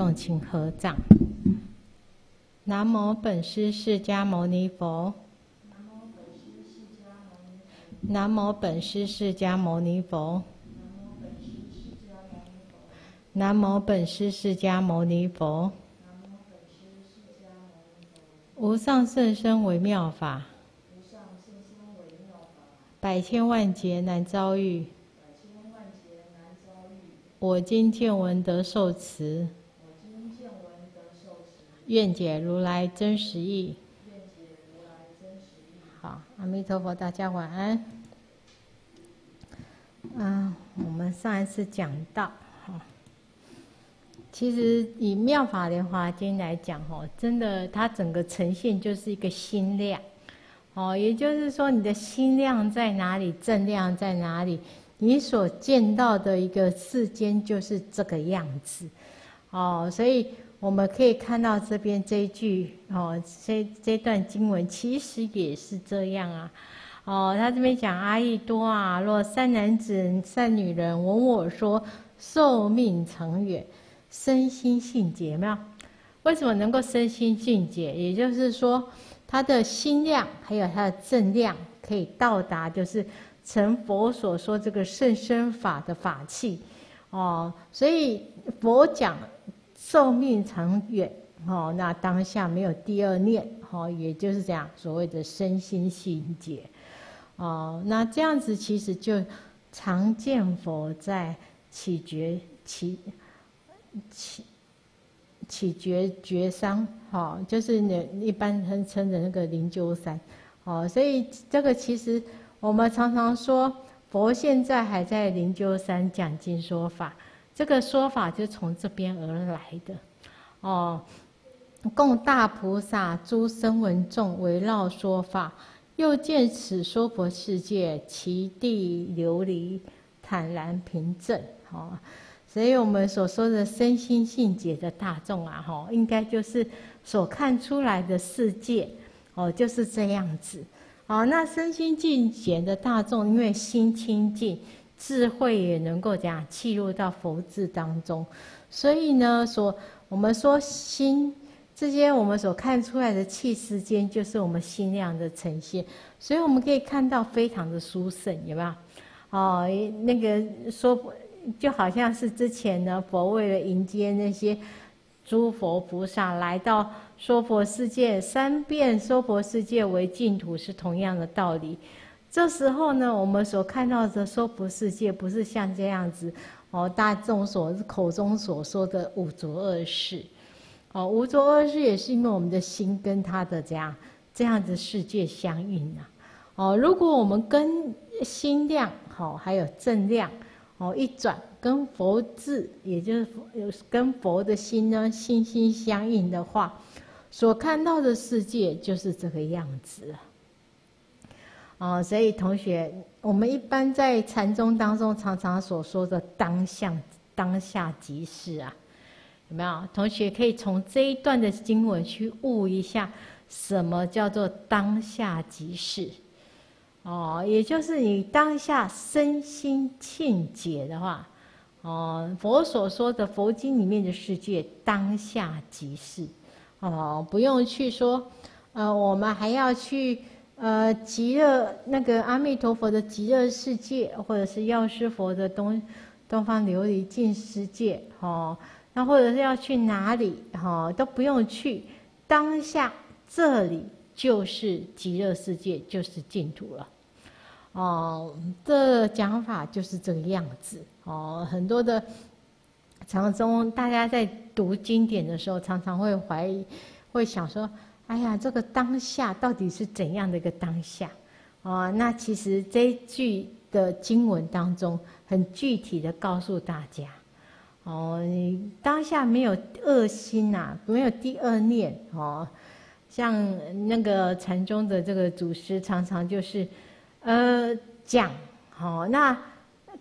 大众请合掌。南无本师释迦牟尼佛。南无本师释迦牟尼佛。南无本师释迦牟尼佛。无上甚深微妙法，百千万劫难遭遇。我今见闻得受持，愿解如来真实义。好，阿弥陀佛，大家晚安。嗯，我们上一次讲到，哈，其实以《妙法莲华经》来讲，哦，真的，它整个呈现就是一个心量，哦，也就是说，你的心量在哪里，正量在哪里。你所见到的一个世间就是这个样子，哦，所以我们可以看到这边这一句哦，这这段经文其实也是这样啊，哦，他这边讲阿逸多啊，若善男子、善女人闻我说寿命长远，身心性洁，没有？为什么能够身心性洁？也就是说，他的心量还有他的正量可以到达，就是。成佛所说这个甚深法的法器，哦，所以佛讲寿命长远，哦，那当下没有第二念，哦，也就是这样所谓的身心性结，哦，那这样子其实就常见佛在起觉起起起觉觉伤，哦，就是那一般称称的那个灵鹫山，哦，所以这个其实。我们常常说，佛现在还在灵鹫山讲经说法，这个说法就从这边而来的。哦，供大菩萨诸声闻众围绕说法，又见此说佛世界，其地琉璃坦然平正。哦，所以我们所说的身心性解的大众啊，哈，应该就是所看出来的世界，哦，就是这样子。哦，那身心净贤的大众，因为心清净，智慧也能够讲契入到佛智当中，所以呢，所我们说心这些我们所看出来的气世间，就是我们心量的呈现，所以我们可以看到非常的殊胜，有没有？哦，那个说就好像是之前呢，佛为了迎接那些诸佛菩萨来到。娑婆世界三遍娑婆世界为净土是同样的道理。这时候呢，我们所看到的娑婆世界不是像这样子哦，大众所口中所说的五浊恶世。哦，五浊恶世也是因为我们的心跟他的这样这样子世界相应啊。哦，如果我们跟心量好，还有正量哦一转，跟佛智，也就是跟佛的心呢心心相应的话。所看到的世界就是这个样子，哦，所以同学，我们一般在禅宗当中常常所说的当下当下即是啊，有没有？同学可以从这一段的经文去悟一下，什么叫做当下即是？哦，也就是你当下身心清洁的话，哦，佛所说的佛经里面的世界当下即是。哦，不用去说，呃，我们还要去呃极乐那个阿弥陀佛的极乐世界，或者是药师佛的东东方琉璃净世界，哦，那或者是要去哪里，哈，都不用去，当下这里就是极乐世界，就是净土了，哦，这讲法就是这个样子，哦，很多的。常中，大家在读经典的时候，常常会怀疑，会想说：“哎呀，这个当下到底是怎样的一个当下？”哦，那其实这一句的经文当中，很具体的告诉大家：哦，你当下没有恶心呐，没有第二念哦。像那个禅宗的这个祖师，常常就是呃讲：哦，那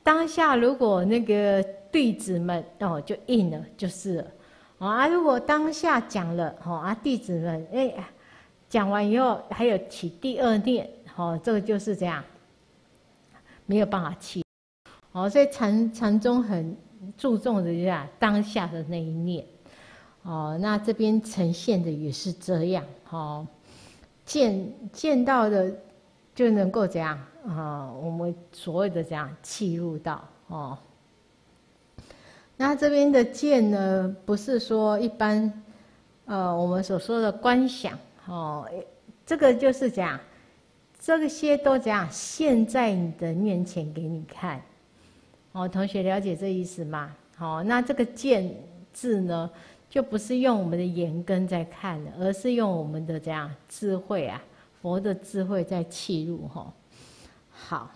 当下如果那个。弟子们哦，就应了，就是了。啊，如果当下讲了，哦啊，弟子们哎，讲完以后还有起第二念，哦，这个就是这样，没有办法起。哦，所以禅禅宗很注重的就是当下的那一念。哦，那这边呈现的也是这样，哦，见见到的就能够怎样啊？我们所谓的怎样契入到哦。那这边的见呢，不是说一般，呃，我们所说的观想哦，这个就是讲，这些都讲现在你的面前给你看，哦，同学了解这意思吗？好，那这个见字呢？就不是用我们的眼根在看的，而是用我们的这样智慧啊，佛的智慧在契入哈。好，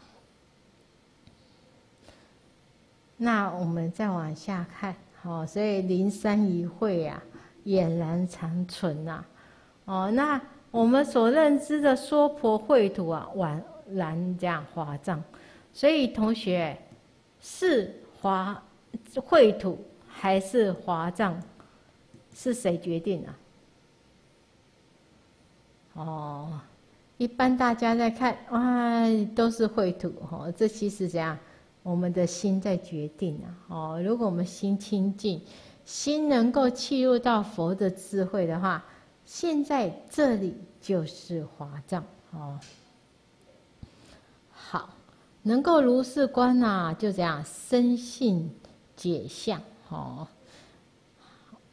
那我们再往下看，好，所以灵山一会啊，俨然长存呐。哦，那我们所认知的娑婆秽土啊，宛然这样华藏。所以同学是华秽土还是华藏？是谁决定的？哦，一般大家在看，哇，都是绘图哦。这其实怎样？我们的心在决定啊。哦，如果我们心清净，心能够契入到佛的智慧的话，现在这里就是华藏哦。好，能够如是观呐，就这样生信解相哦。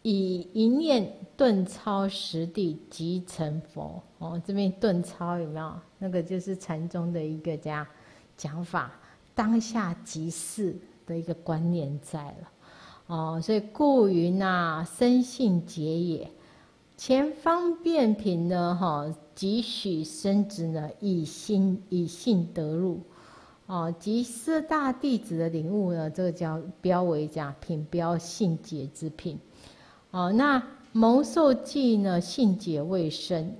以一念顿超实地即成佛哦，这边顿超有没有？那个就是禅宗的一个这样讲法，当下即是的一个观念在了哦，所以故云呐，生性解也。前方便品呢，哈，即许生之呢，以心以性得入哦，即四大弟子的领悟呢，这个叫标为讲品标性解之品。哦，那蒙受记呢？信解未生，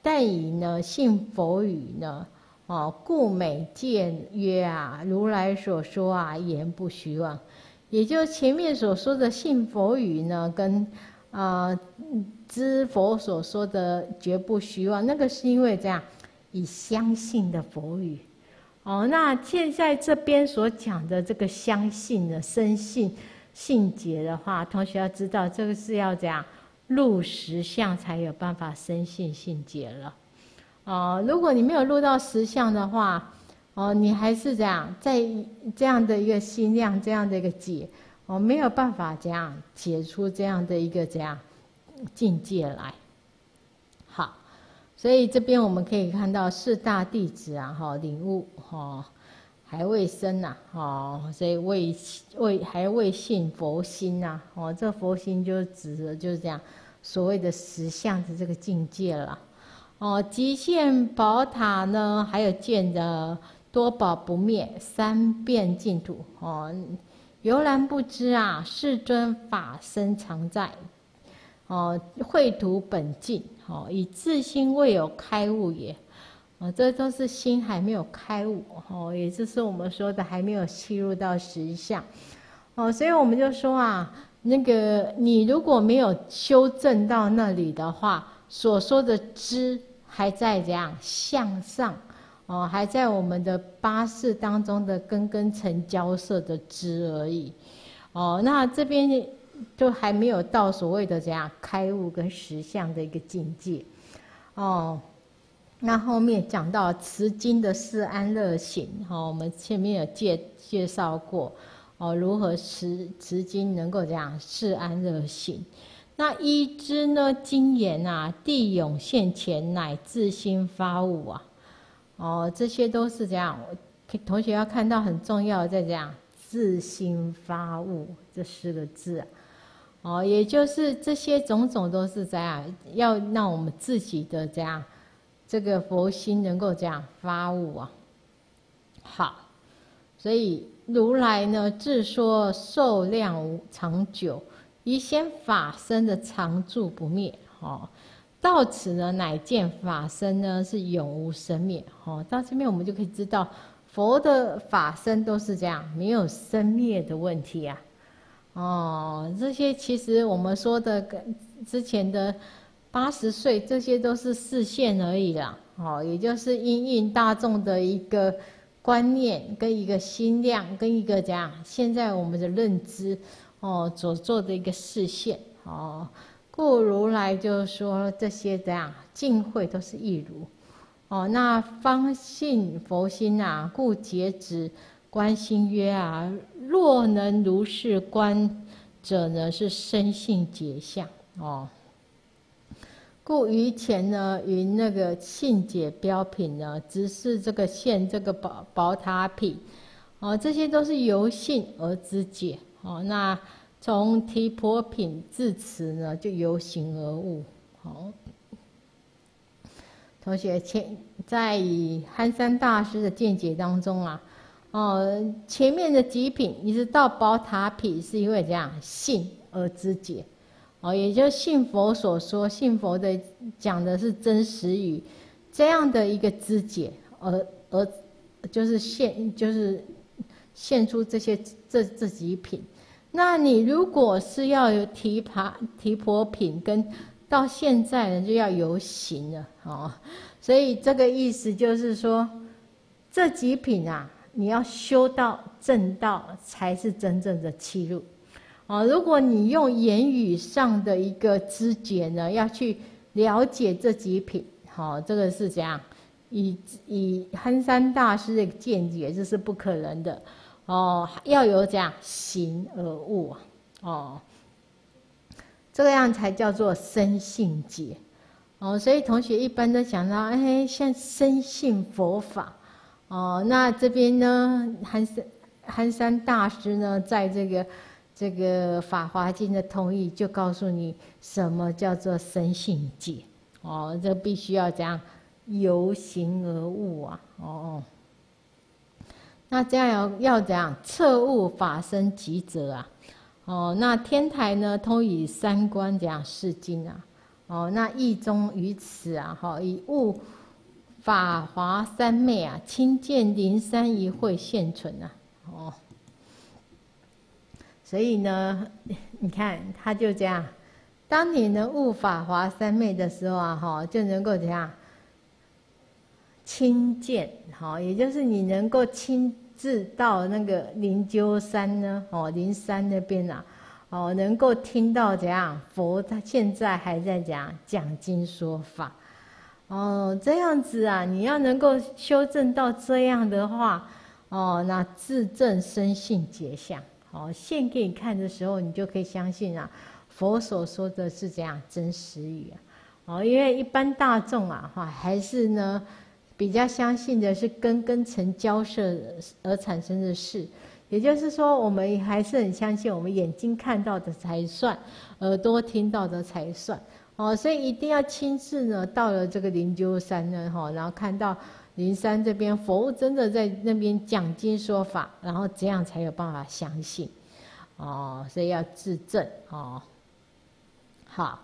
但以呢信佛语呢？哦，故每见曰啊，如来所说啊，言不虚妄。也就前面所说的信佛语呢，跟啊知佛所说的绝不虚妄，那个是因为这样以相信的佛语。哦，那现在这边所讲的这个相信的深信。信解的话，同学要知道，这个是要怎样入实相才有办法生信信解了。哦，如果你没有入到实相的话，哦，你还是这样在这样的一个心量，这样的一个解，哦，没有办法这样解出这样的一个这样境界来。好，所以这边我们可以看到四大弟子啊，哈，领悟哈。还未生呐，哦，所以未未还未信佛心呐，哦，这佛心就指的就是这样，所谓的实相的这个境界了，哦，极限宝塔呢，还有见的多宝不灭三变净土，哦，犹然不知啊，世尊法身常在，哦，秽土本净，哦，以自心未有开悟也。哦，这都是心还没有开悟，哦，也就是我们说的还没有吸入到实相，哦，所以我们就说啊，那个你如果没有修正到那里的话，所说的知还在这样向上，哦，还在我们的八识当中的根根尘交涉的知而已，哦，那这边就还没有到所谓的这样开悟跟实相的一个境界，哦。那后面讲到持经的四安乐行，哈，我们前面有介介绍过，哦，如何持持经能够讲四安乐行。那一之呢，经言啊，地涌现前，乃自心发悟啊，哦，这些都是这样。同学要看到很重要，在讲自心发悟这四个字，啊哦，也就是这些种种都是这样，要让我们自己的这样。这个佛心能够这样发悟啊，好，所以如来呢自说寿量长久，以先法身的常住不灭。哦，到此呢乃见法身呢是永无生灭。哦，到这边我们就可以知道，佛的法身都是这样，没有生灭的问题啊。哦，这些其实我们说的跟之前的。八十岁，这些都是视线而已啦，哦，也就是因应大众的一个观念跟一个心量跟一个这样，现在我们的认知哦所做的一个视线哦。故如来就说这些这样尽会都是一如。哦，那方信佛心啊，故结止观心曰啊，若能如是观者呢，是生性解相哦。故于前呢，云那个信解标品呢，只是这个现这个宝宝塔品，哦，这些都是由性而知解，哦，那从提婆品至此呢，就由形而悟，好。同学前在以憨山大师的见解当中啊，哦，前面的几品一直到宝塔品，是因为这样信而知解。哦，也就信佛所说，信佛的讲的是真实语，这样的一个知解，而而就是现就是现出这些这这几品。那你如果是要有提爬提婆品，跟到现在呢就要游行了哦。所以这个意思就是说，这几品啊，你要修到正道，才是真正的契入。哦，如果你用言语上的一个知觉呢，要去了解这几品，好，这个是这样，以以憨山大师的见解，这是不可能的，哦，要有这样行而悟啊，哦，这个样才叫做生信解，哦，所以同学一般都想到，哎，像生信佛法，哦，那这边呢，寒山寒山大师呢，在这个。这个《法华经》的通义就告诉你什么叫做生性解哦，这必须要讲由行而悟啊哦。那这样要要讲彻悟法身即者啊哦。那天台呢通以三观讲释经啊哦。那意中于此啊哈，以悟法华三昧啊，亲见灵山一会现存啊哦。所以呢，你看他就这样，当你能悟法华三昧的时候啊，哈，就能够怎样亲见，好，也就是你能够亲自到那个灵鹫山呢，哦，灵山那边啊，哦，能够听到怎样佛他现在还在讲讲经说法，哦，这样子啊，你要能够修正到这样的话，哦，那自证生性解相。哦，现给你看的时候，你就可以相信啊，佛所说的是怎样真实语啊。哦，因为一般大众啊，哈，还是呢比较相信的是根根尘交涉而产生的事。也就是说，我们还是很相信，我们眼睛看到的才算，耳朵听到的才算。哦，所以一定要亲自呢，到了这个灵鹫山呢，哈，然后看到。灵山这边佛真的在那边讲经说法，然后这样才有办法相信，哦，所以要自证哦。好，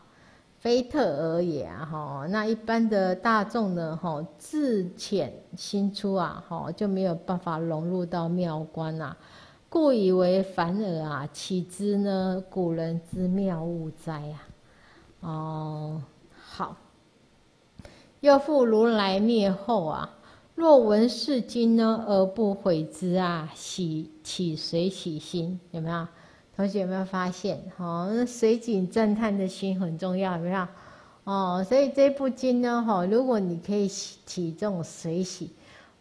非特而也啊，哈，那一般的大众呢，哈，自浅心出啊，哈，就没有办法融入到妙观啊，故以为凡尔啊，岂知呢？古人之妙物哉啊！哦，好，又复如来灭后啊。若闻是经呢而不悔之啊，喜起随喜心？有没有？同学有没有发现？哦，那随景赞叹的心很重要，有没有？哦，所以这部经呢，哈，如果你可以起这种随喜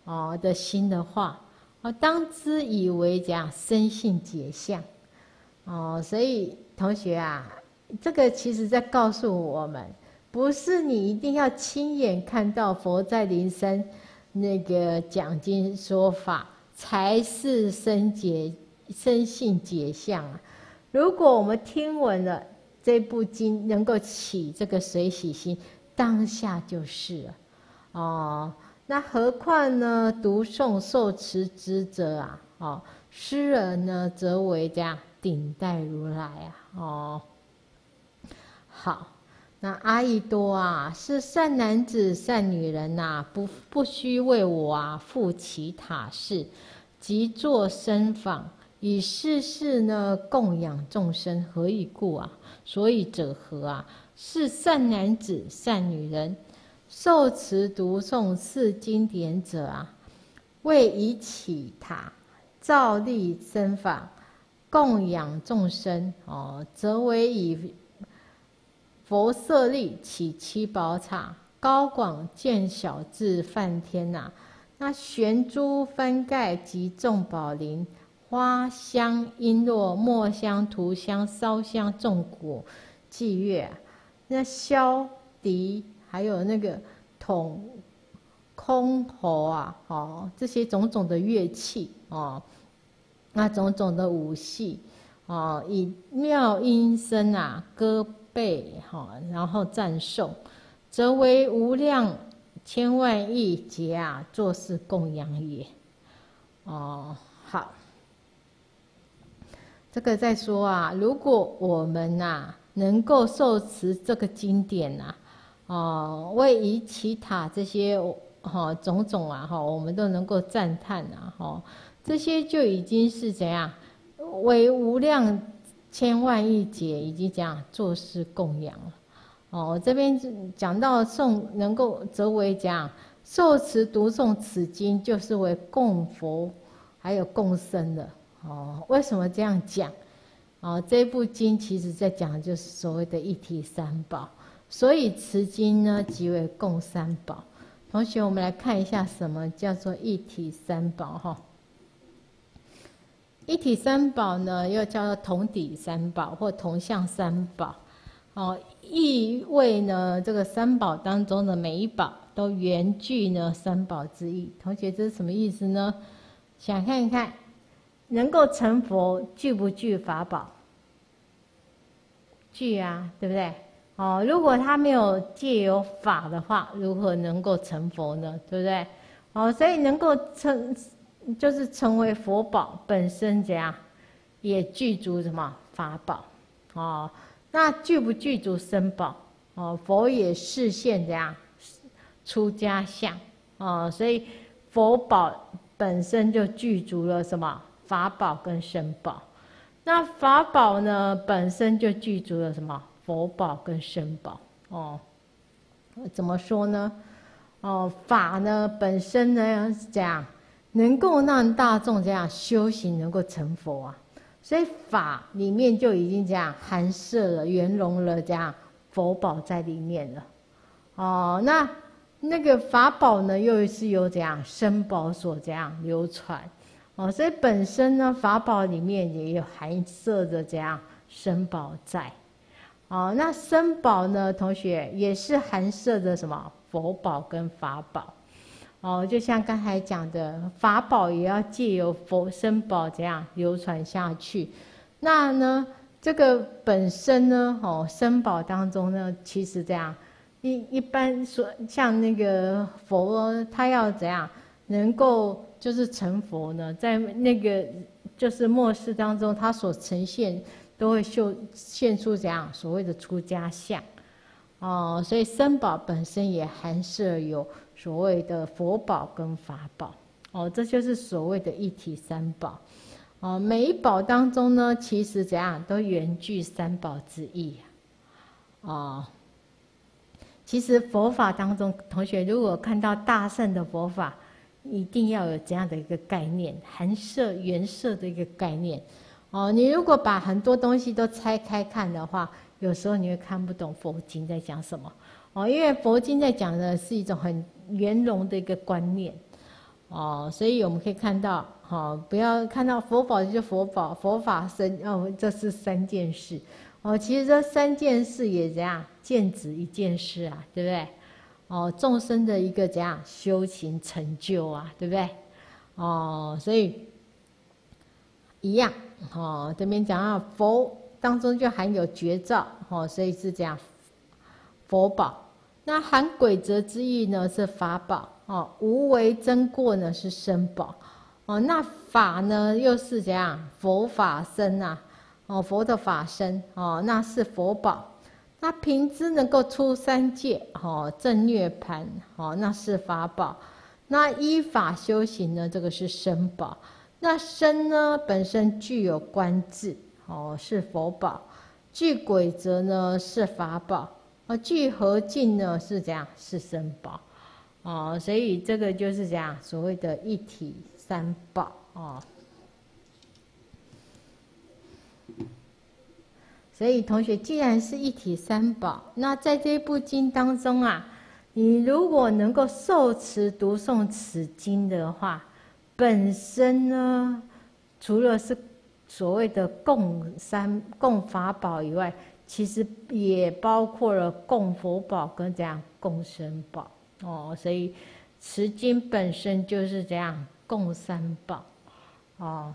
哦的心的话，哦，当知以为讲生性解相，哦，所以同学啊，这个其实在告诉我们，不是你一定要亲眼看到佛在灵山。那个讲经说法才是生解生性解相啊！如果我们听闻了这部经，能够起这个随喜心，当下就是了哦。那何况呢？读诵受持之者啊，哦，诗人呢，则为这样顶戴如来啊，哦，好。那阿逸多啊，是善男子、善女人呐，不不须为我啊负其塔事，即作身访，以世事呢供养众生，何以故啊？所以者何啊？是善男子、善女人，受持读诵四经典者啊，为以起塔，造立身法，供养众生哦，则为以。佛舍利起七宝刹，高广见小智梵天呐。那悬珠翻盖及众宝林，花香璎珞墨香涂香烧香众果祭乐，那箫笛还有那个筒箜篌啊，哦，这些种种的乐器哦，那种种的舞戏哦，以妙音声啊歌背哈，然后赞颂，则为无量。千万亿劫啊，做事供养也。哦，好，这个再说啊，如果我们呐能够受持这个经典呐，哦，为以其他这些哈种种啊哈，我们都能够赞叹啊哈，这些就已经是怎样为无量千万亿劫已经这样做事供养了。哦，这边讲到诵能够则为讲受持读诵此经，就是为供佛，还有供僧的。哦，为什么这样讲？哦，这部经其实在讲的就是所谓的一体三宝，所以此经呢即为供三宝。同学，我们来看一下什么叫做一体三宝哈？一体三宝呢，又叫做同底三宝或同向三宝。哦，意味呢，这个三宝当中的每一宝都原具呢三宝之意。同学，这是什么意思呢？想看一看，能够成佛具不具法宝？具啊，对不对？哦，如果他没有借由法的话，如何能够成佛呢？对不对？哦，所以能够成，就是成为佛宝本身怎样，也具足什么法宝？哦。那具不具足身宝？哦，佛也视现怎样出家相？哦，所以佛宝本身就具足了什么法宝跟身宝？那法宝呢，本身就具足了什么佛宝跟身宝？哦，怎么说呢？哦，法呢本身呢是这样，能够让大众这样修行，能够成佛啊。所以法里面就已经这样含摄了、圆融了这样佛宝在里面了，哦，那那个法宝呢，又是由这样身宝所这样流传，哦，所以本身呢，法宝里面也有含摄着这样身宝在，哦，那身宝呢，同学也是含摄着什么佛宝跟法宝。哦，就像刚才讲的，法宝也要借由佛身宝这样流传下去。那呢，这个本身呢，哦，身宝当中呢，其实这样一一般说，像那个佛，他要怎样能够就是成佛呢？在那个就是末世当中，他所呈现都会秀现出怎样所谓的出家相。哦，所以身宝本身也含摄有。所谓的佛宝跟法宝，哦，这就是所谓的一体三宝，哦，每一宝当中呢，其实怎样都原具三宝之意，哦，其实佛法当中，同学如果看到大圣的佛法，一定要有这样的一个概念，含摄原摄的一个概念，哦，你如果把很多东西都拆开看的话，有时候你会看不懂佛经在讲什么。哦，因为佛经在讲的是一种很圆融的一个观念，哦，所以我们可以看到，哈，不要看到佛法就是佛法，佛法生哦，这是三件事，哦，其实这三件事也怎样，见指一件事啊，对不对？哦，众生的一个怎样修行成就啊，对不对？哦，所以一样，哦，这边讲啊佛当中就含有绝招，哦，所以是这样。佛宝，那含鬼则之意呢是法宝哦，无为真过呢是身宝哦，那法呢又是怎样？佛法身呐哦，佛的法身哦，那是佛宝。那平之能够出三界哦，正涅盘哦，那是法宝。那依法修行呢，这个是身宝。那身呢本身具有观智哦，是佛宝。具鬼则呢是法宝。聚合境呢是这样，是身宝，哦，所以这个就是这样，所谓的一体三宝哦。所以同学，既然是一体三宝，那在这部经当中啊，你如果能够受持读诵此经的话，本身呢，除了是所谓的供三供法宝以外，其实也包括了供佛宝跟这样供生宝哦。所以持经本身就是这样供三宝哦。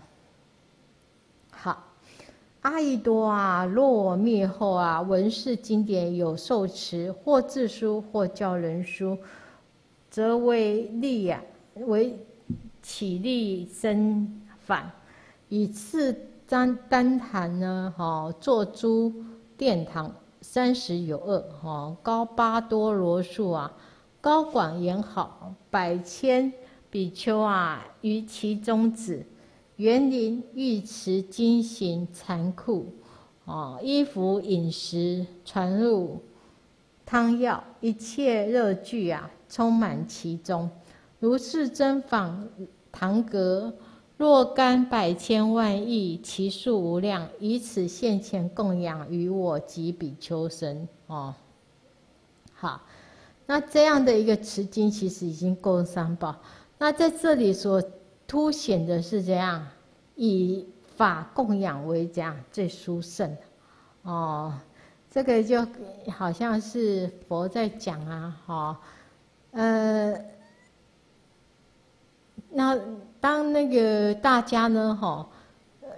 阿逸多啊，若灭后啊，文士经典有受持，或自书，或教人书，则为利呀，为起立身反，以次单单坛呢，哈，坐诸殿堂三十有二，哈，高八多罗树啊，高广言好，百千比丘啊，于其中止。园林浴池精行残酷，哦，衣服饮食传入汤药，一切热具啊，充满其中。如是珍访堂阁，若干百千万亿，其数无量，以此现前供养于我及比丘僧。哦，好，那这样的一个持经，其实已经够三宝。那在这里所。凸显的是这样，以法供养为这样最殊胜哦，这个就好像是佛在讲啊，哈，呃，那当那个大家呢，哈，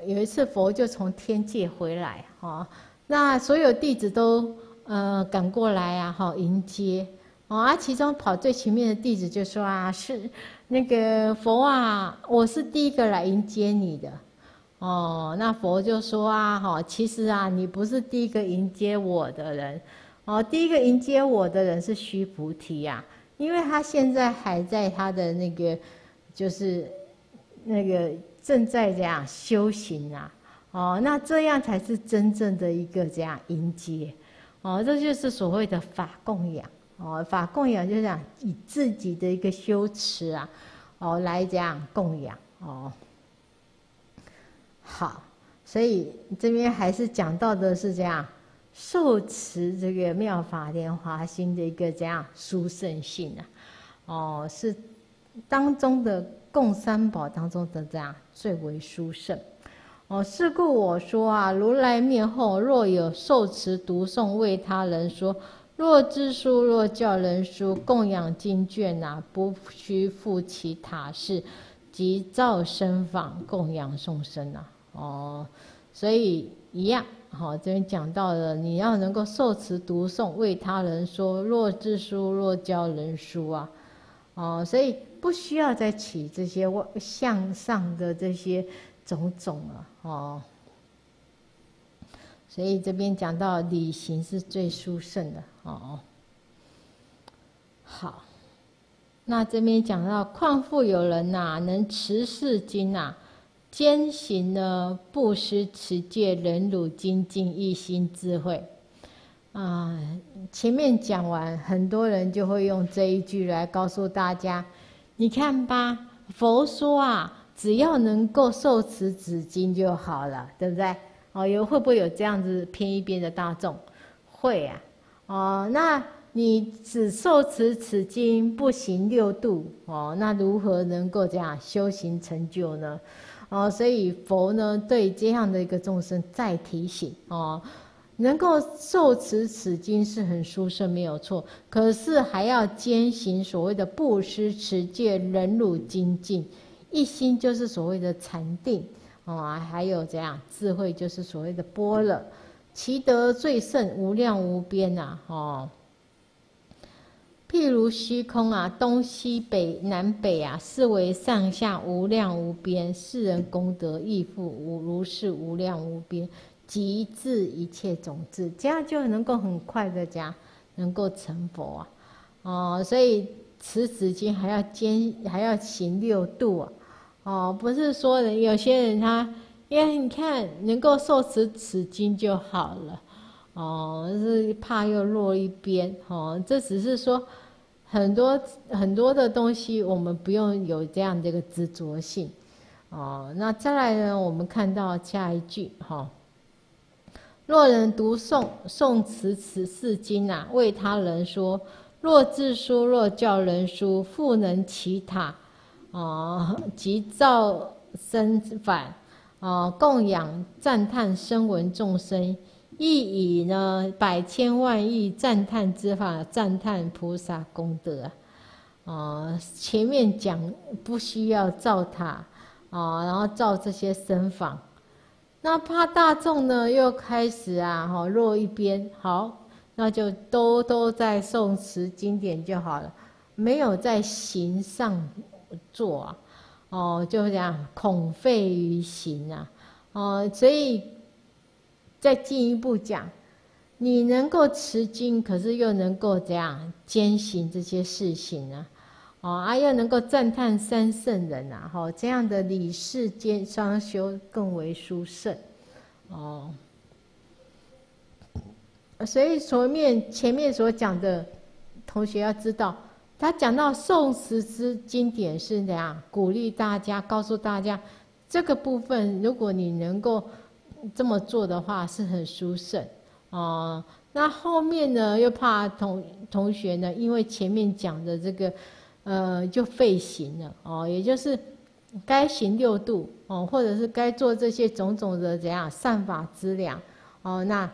有一次佛就从天界回来，哈，那所有弟子都呃赶过来啊，哈，迎接，哦，啊，其中跑最前面的弟子就说啊，是。那个佛啊，我是第一个来迎接你的，哦，那佛就说啊，哈，其实啊，你不是第一个迎接我的人，哦，第一个迎接我的人是须菩提呀，因为他现在还在他的那个，就是那个正在这样修行啊，哦，那这样才是真正的一个这样迎接，哦，这就是所谓的法供养。哦，法供养就是讲以自己的一个修持啊，哦来这样供养哦。好，所以这边还是讲到的是这样受持这个妙法莲华心的一个这样殊胜性啊，哦是当中的供三宝当中的这样最为殊胜。哦，是故我说啊，如来灭后若有受持读诵为他人说。若知书，若教人书，供养经卷呐，不须复其塔事，即造身坊供养众生呐。哦，所以一样，好，这边讲到了，你要能够受持读诵，为他人说。若知书，若教人书啊，哦，所以不需要再起这些向上的这些种种了，哦。所以这边讲到礼行是最殊胜的哦。好，那这边讲到况复有人呐，能持世经呐，兼行呢布施持戒忍辱精进一心智慧啊。前面讲完，很多人就会用这一句来告诉大家：你看吧，佛说啊，只要能够受持此经就好了，对不对？哦，有会不会有这样子偏一边的大众？会啊，哦，那你只受持此经，不行六度，哦，那如何能够这样修行成就呢？哦，所以佛呢对这样的一个众生再提醒哦，能够受持此经是很殊胜，没有错。可是还要兼行所谓的布施、持戒、忍辱、精进，一心就是所谓的禅定。哦，还有这样智慧，就是所谓的般若，其德最胜，无量无边呐！哦，譬如虚空啊，东西北南北啊，四为上下无量无边，世人功德亦复无如是无量无边，极致一切种子，这样就能够很快的讲，能够成佛啊！哦，所以持此经还要兼，还要行六度啊！哦，不是说人，有些人他，因为你看能够受持此经就好了，哦，是怕又落一边，哦，这只是说很多很多的东西，我们不用有这样的一个执着性，哦，那再来呢，我们看到下一句，哈，若人读诵诵持此四经啊，为他人说；若自书，若教人书，复能其塔，啊，即造生反，啊，供养赞叹声闻众生，亦以呢百千万亿赞叹之法赞叹菩萨功德。啊，前面讲不需要造塔，啊，然后造这些僧房。那怕大众呢，又开始啊，哈，落一边，好，那就都都在诵持经典就好了，没有在行上做啊，哦，就这样恐废于行啊，哦，所以再进一步讲，你能够持经，可是又能够这样兼行这些事情呢？哦，啊，又能够赞叹三圣人呐，哈，这样的理世间双修更为殊胜，哦。所以前面前面所讲的，同学要知道，他讲到宋词之经典是怎样鼓励大家，告诉大家这个部分，如果你能够这么做的话，是很殊胜，哦。那后面呢，又怕同同学呢，因为前面讲的这个。呃，就废行了哦，也就是该行六度哦，或者是该做这些种种的怎样善法之良哦。那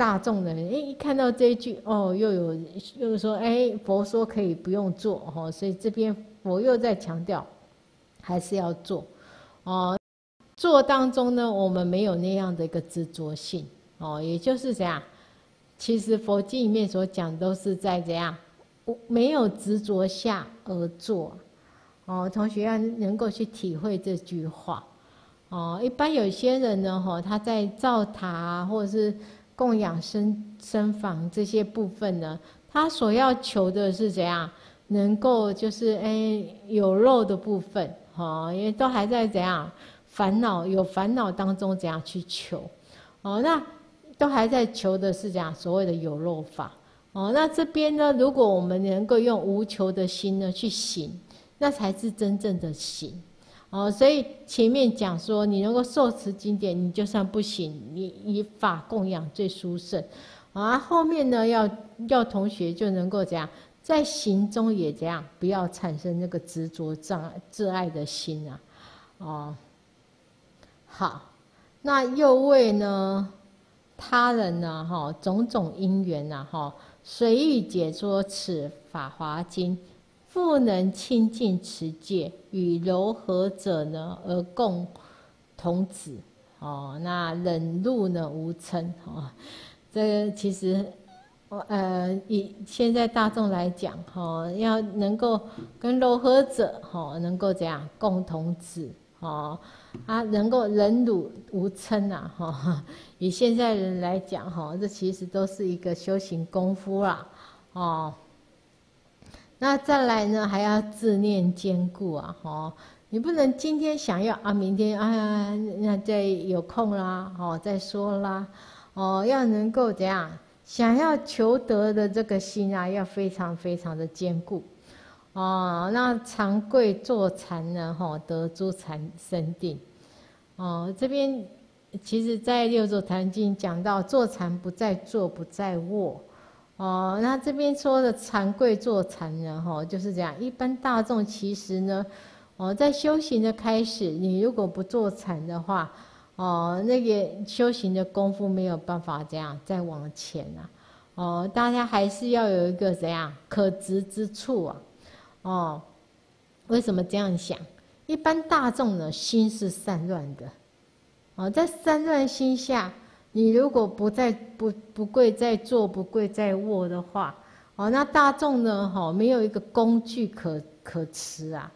大众的人哎，一看到这一句哦，又有又说哎，佛说可以不用做哦，所以这边佛又在强调还是要做哦。做当中呢，我们没有那样的一个执着性哦，也就是怎样，其实佛经里面所讲都是在怎样。没有执着下而做，哦，同学要能够去体会这句话，哦，一般有些人呢，哈，他在造塔或者是供养身身房这些部分呢，他所要求的是怎样，能够就是哎有肉的部分，哈，因为都还在怎样烦恼有烦恼当中怎样去求，哦，那都还在求的是怎样所谓的有肉法。哦，那这边呢？如果我们能够用无求的心呢去行，那才是真正的行。哦，所以前面讲说，你能够受持经典，你就算不行，你以法供养最殊胜。啊，后面呢要要同学就能够怎样，在行中也这样，不要产生那个执着障碍、挚爱的心啊。哦，好，那又为呢他人呢？哈，种种因缘呐，哈。随意解说此法华经，复能清净持戒，与柔和者呢而共同止。哦，那忍辱呢无嗔。哦，这个其实，呃，以现在大众来讲，哈，要能够跟柔和者，哈，能够怎样共同止。哦，啊，能够忍辱无嗔呐，哈，以现在人来讲，哈，这其实都是一个修行功夫啦，哦。那再来呢，还要自念坚固啊，哈，你不能今天想要啊，明天啊，那再有空啦，哦，再说啦，哦，要能够怎样，想要求得的这个心啊，要非常非常的坚固。哦，那常跪坐禅呢？哈，得诸禅生定。哦，这边其实在六祖坛经讲到坐禅不在坐，不在卧。哦，那这边说的常贵坐禅呢？哈，就是这样。一般大众其实呢，哦，在修行的开始，你如果不坐禅的话，哦，那个修行的功夫没有办法这样再往前啊。哦，大家还是要有一个怎样可执之处啊。哦，为什么这样想？一般大众呢，心是散乱的。哦，在散乱心下，你如果不在不不跪在坐，不跪在卧的话，哦，那大众呢，哈，没有一个工具可可持啊，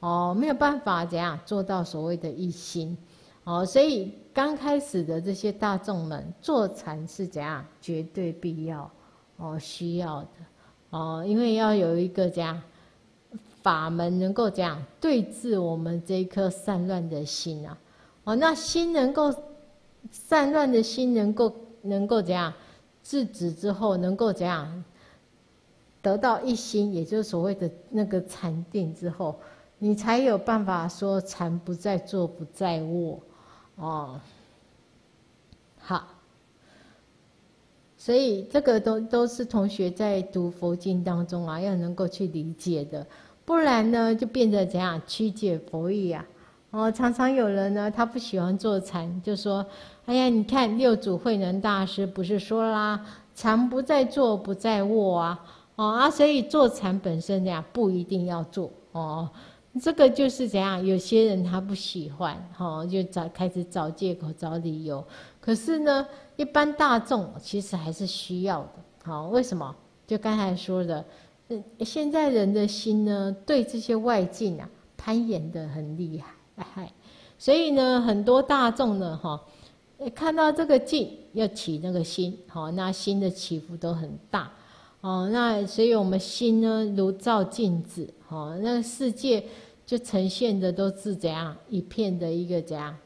哦，没有办法怎样做到所谓的一心，哦，所以刚开始的这些大众们坐禅是怎样绝对必要，哦，需要的，哦，因为要有一个这样。法门能够这样对治我们这一颗散乱的心啊，哦，那心能够散乱的心能够能够怎样制止之后，能够怎样得到一心，也就是所谓的那个禅定之后，你才有办法说禅不在坐不在卧，哦，好，所以这个都都是同学在读佛经当中啊，要能够去理解的，不然呢就变得怎样曲解佛意啊。哦，常常有人呢，他不喜欢坐禅，就说：“哎呀，你看六祖慧能大师不是说啦，禅不在坐，不在卧啊。”哦啊，所以坐禅本身呀不一定要坐哦。这个就是怎样，有些人他不喜欢，哈，就找开始找借口、找理由。可是呢，一般大众其实还是需要的，好，为什么？就刚才说的，嗯现在人的心呢，对这些外境啊，攀岩的很厉害。嗨，所以呢，很多大众呢，哈，看到这个境要起那个心，好，那心的起伏都很大，哦，那所以我们心呢，如照镜子，哦，那世界就呈现的都是怎样一片的一个怎样，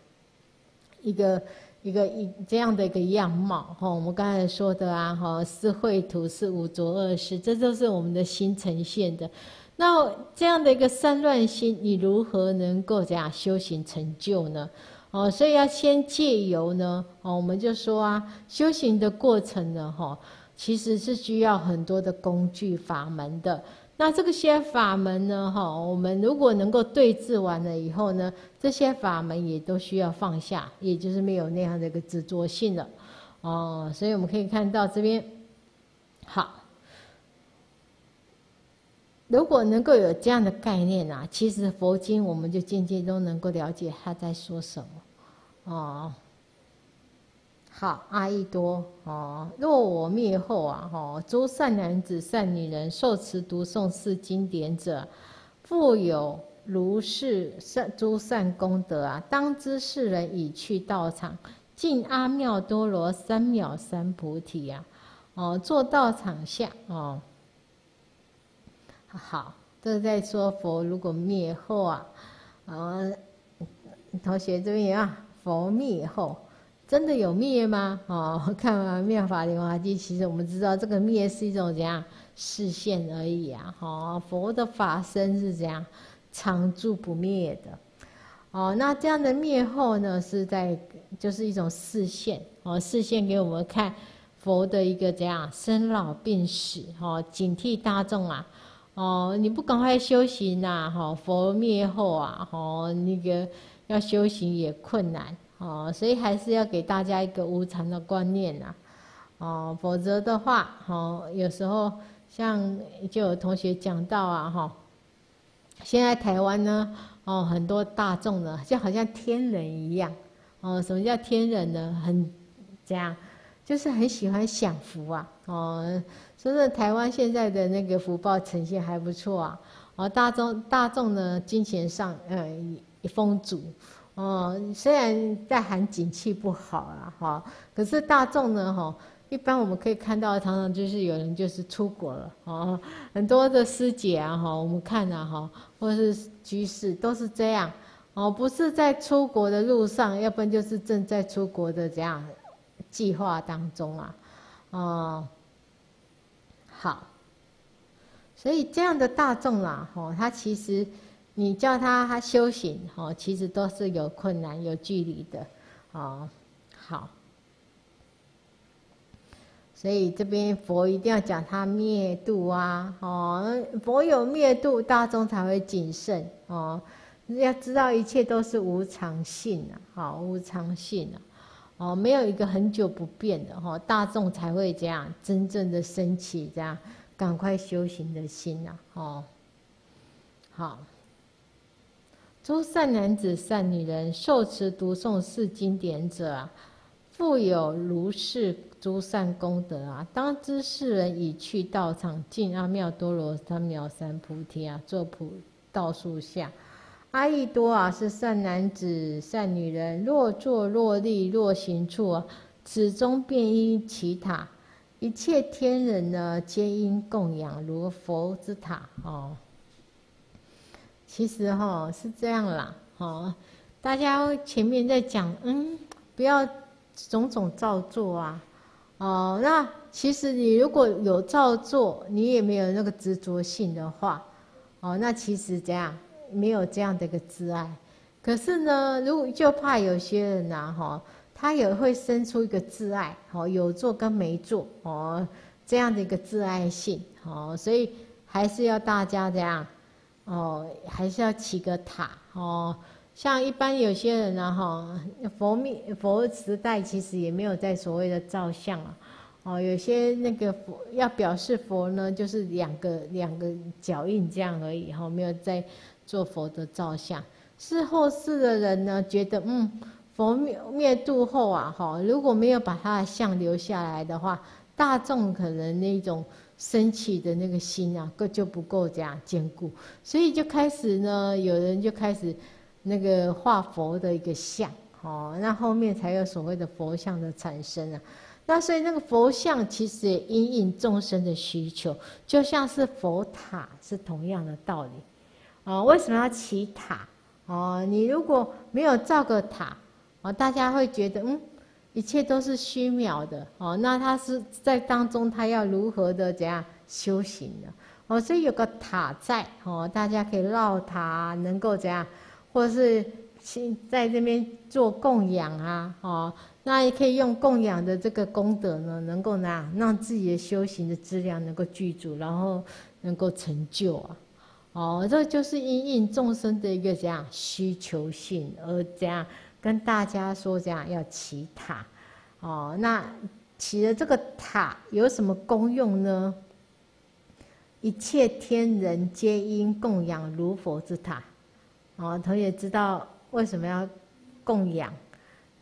一个一个一这样的一个样貌，哈，我们刚才说的啊，哈，是绘图，是五浊恶世，这都是我们的心呈现的。那这样的一个散乱心，你如何能够这样修行成就呢？哦，所以要先借由呢，哦，我们就说啊，修行的过程呢，哈，其实是需要很多的工具法门的。那这个些法门呢，哈，我们如果能够对治完了以后呢，这些法门也都需要放下，也就是没有那样的一个执着性了。哦，所以我们可以看到这边，好。如果能够有这样的概念啊，其实佛经我们就渐渐都能够了解他在说什么。哦，好，阿逸多哦，若我灭后啊，哦，诸善男子、善女人受持读诵四经典者，复有如是善诸善功德啊，当知世人已去道场，进阿妙多罗三藐三菩提呀，哦，坐道场下哦。好，这是在说佛如果灭后啊，啊，同学这边啊，佛灭后真的有灭吗？哦，看完《妙法莲华经》，其实我们知道这个灭是一种怎样视线而已啊。哦，佛的法身是怎样常住不灭的。哦，那这样的灭后呢，是在就是一种视线哦，视线给我们看佛的一个怎样生老病死哦，警惕大众啊。哦，你不赶快修行呐，哈，佛灭后啊，哈，那个要修行也困难，哦，所以还是要给大家一个无常的观念呐，哦，否则的话，哦，有时候像就有同学讲到啊，哈，现在台湾呢，哦，很多大众呢，就好像天人一样，哦，什么叫天人呢？很这样，就是很喜欢享福啊，哦。真的台湾现在的那个福报呈现还不错啊，哦，大众大众呢，金钱上呃丰足，哦，虽然在喊景气不好啊，哈，可是大众呢，哈，一般我们可以看到，常常就是有人就是出国了，哦，很多的师姐啊，哈，我们看啊，哈，或者是居士都是这样，哦，不是在出国的路上，要不然就是正在出国的这样计划当中啊，哦。好，所以这样的大众啦，吼，他其实你叫他他修行，吼，其实都是有困难、有距离的，哦，好，所以这边佛一定要讲他灭度啊，哦，佛有灭度，大众才会谨慎，哦，要知道一切都是无常性啊，好，无常性啊。哦，没有一个很久不变的哈，大众才会这样真正的升起这样赶快修行的心呐，哦，好，诸善男子善女人受持读诵四经典者啊，复有如是诸善功德啊，当知世人已去道场，进阿妙多罗三藐三菩提啊，坐普道树下。阿逸多啊，是善男子、善女人，若坐若立若行处，此中便因其塔，一切天人呢，皆因供养如佛之塔哦。其实哈是这样啦，哦，大家前面在讲，嗯，不要种种造作啊，哦，那其实你如果有造作，你也没有那个执着性的话，哦，那其实这样。没有这样的一个挚爱，可是呢，如果就怕有些人呐，哈，他也会生出一个自爱，哦，有做跟没做，哦，这样的一个自爱性，哦，所以还是要大家这样，哦，还是要起个塔，哦，像一般有些人呢，哈，佛灭佛时代其实也没有在所谓的造像啊，哦，有些那个佛要表示佛呢，就是两个两个脚印这样而已，哈，没有在做佛的造像。是后世的人呢，觉得嗯。佛灭灭度后啊，哈，如果没有把他的像留下来的话，大众可能那种升起的那个心啊，够就不够这样坚固，所以就开始呢，有人就开始那个画佛的一个像，哦，那后面才有所谓的佛像的产生啊。那所以那个佛像其实也因应众生的需求，就像是佛塔是同样的道理，啊，为什么要起塔？哦，你如果没有造个塔。哦，大家会觉得，嗯，一切都是虚渺的，哦，那他是在当中，他要如何的怎样修行呢？哦，所以有个塔在，哦，大家可以绕塔，能够怎样，或者是在在这边做供养啊，哦，那也可以用供养的这个功德呢，能够呢，让自己的修行的质量能够具足，然后能够成就啊，哦，这就是因应众生的一个这样需求性而这样。跟大家说，这样要起塔，哦，那起了这个塔有什么功用呢？一切天人皆应供养如佛之塔，哦，同学知道为什么要供养？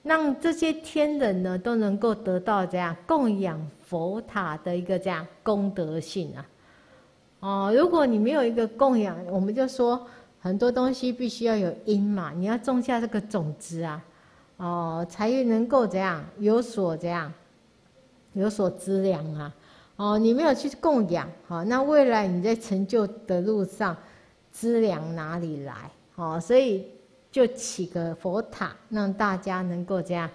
让这些天人呢都能够得到这样供养佛塔的一个这样功德性啊，哦，如果你没有一个供养，我们就说。很多东西必须要有因嘛，你要种下这个种子啊，哦，才能够怎样有所怎样，有所资粮啊，哦，你没有去供养，好，那未来你在成就的路上，资粮哪里来？哦，所以就起个佛塔，让大家能够这样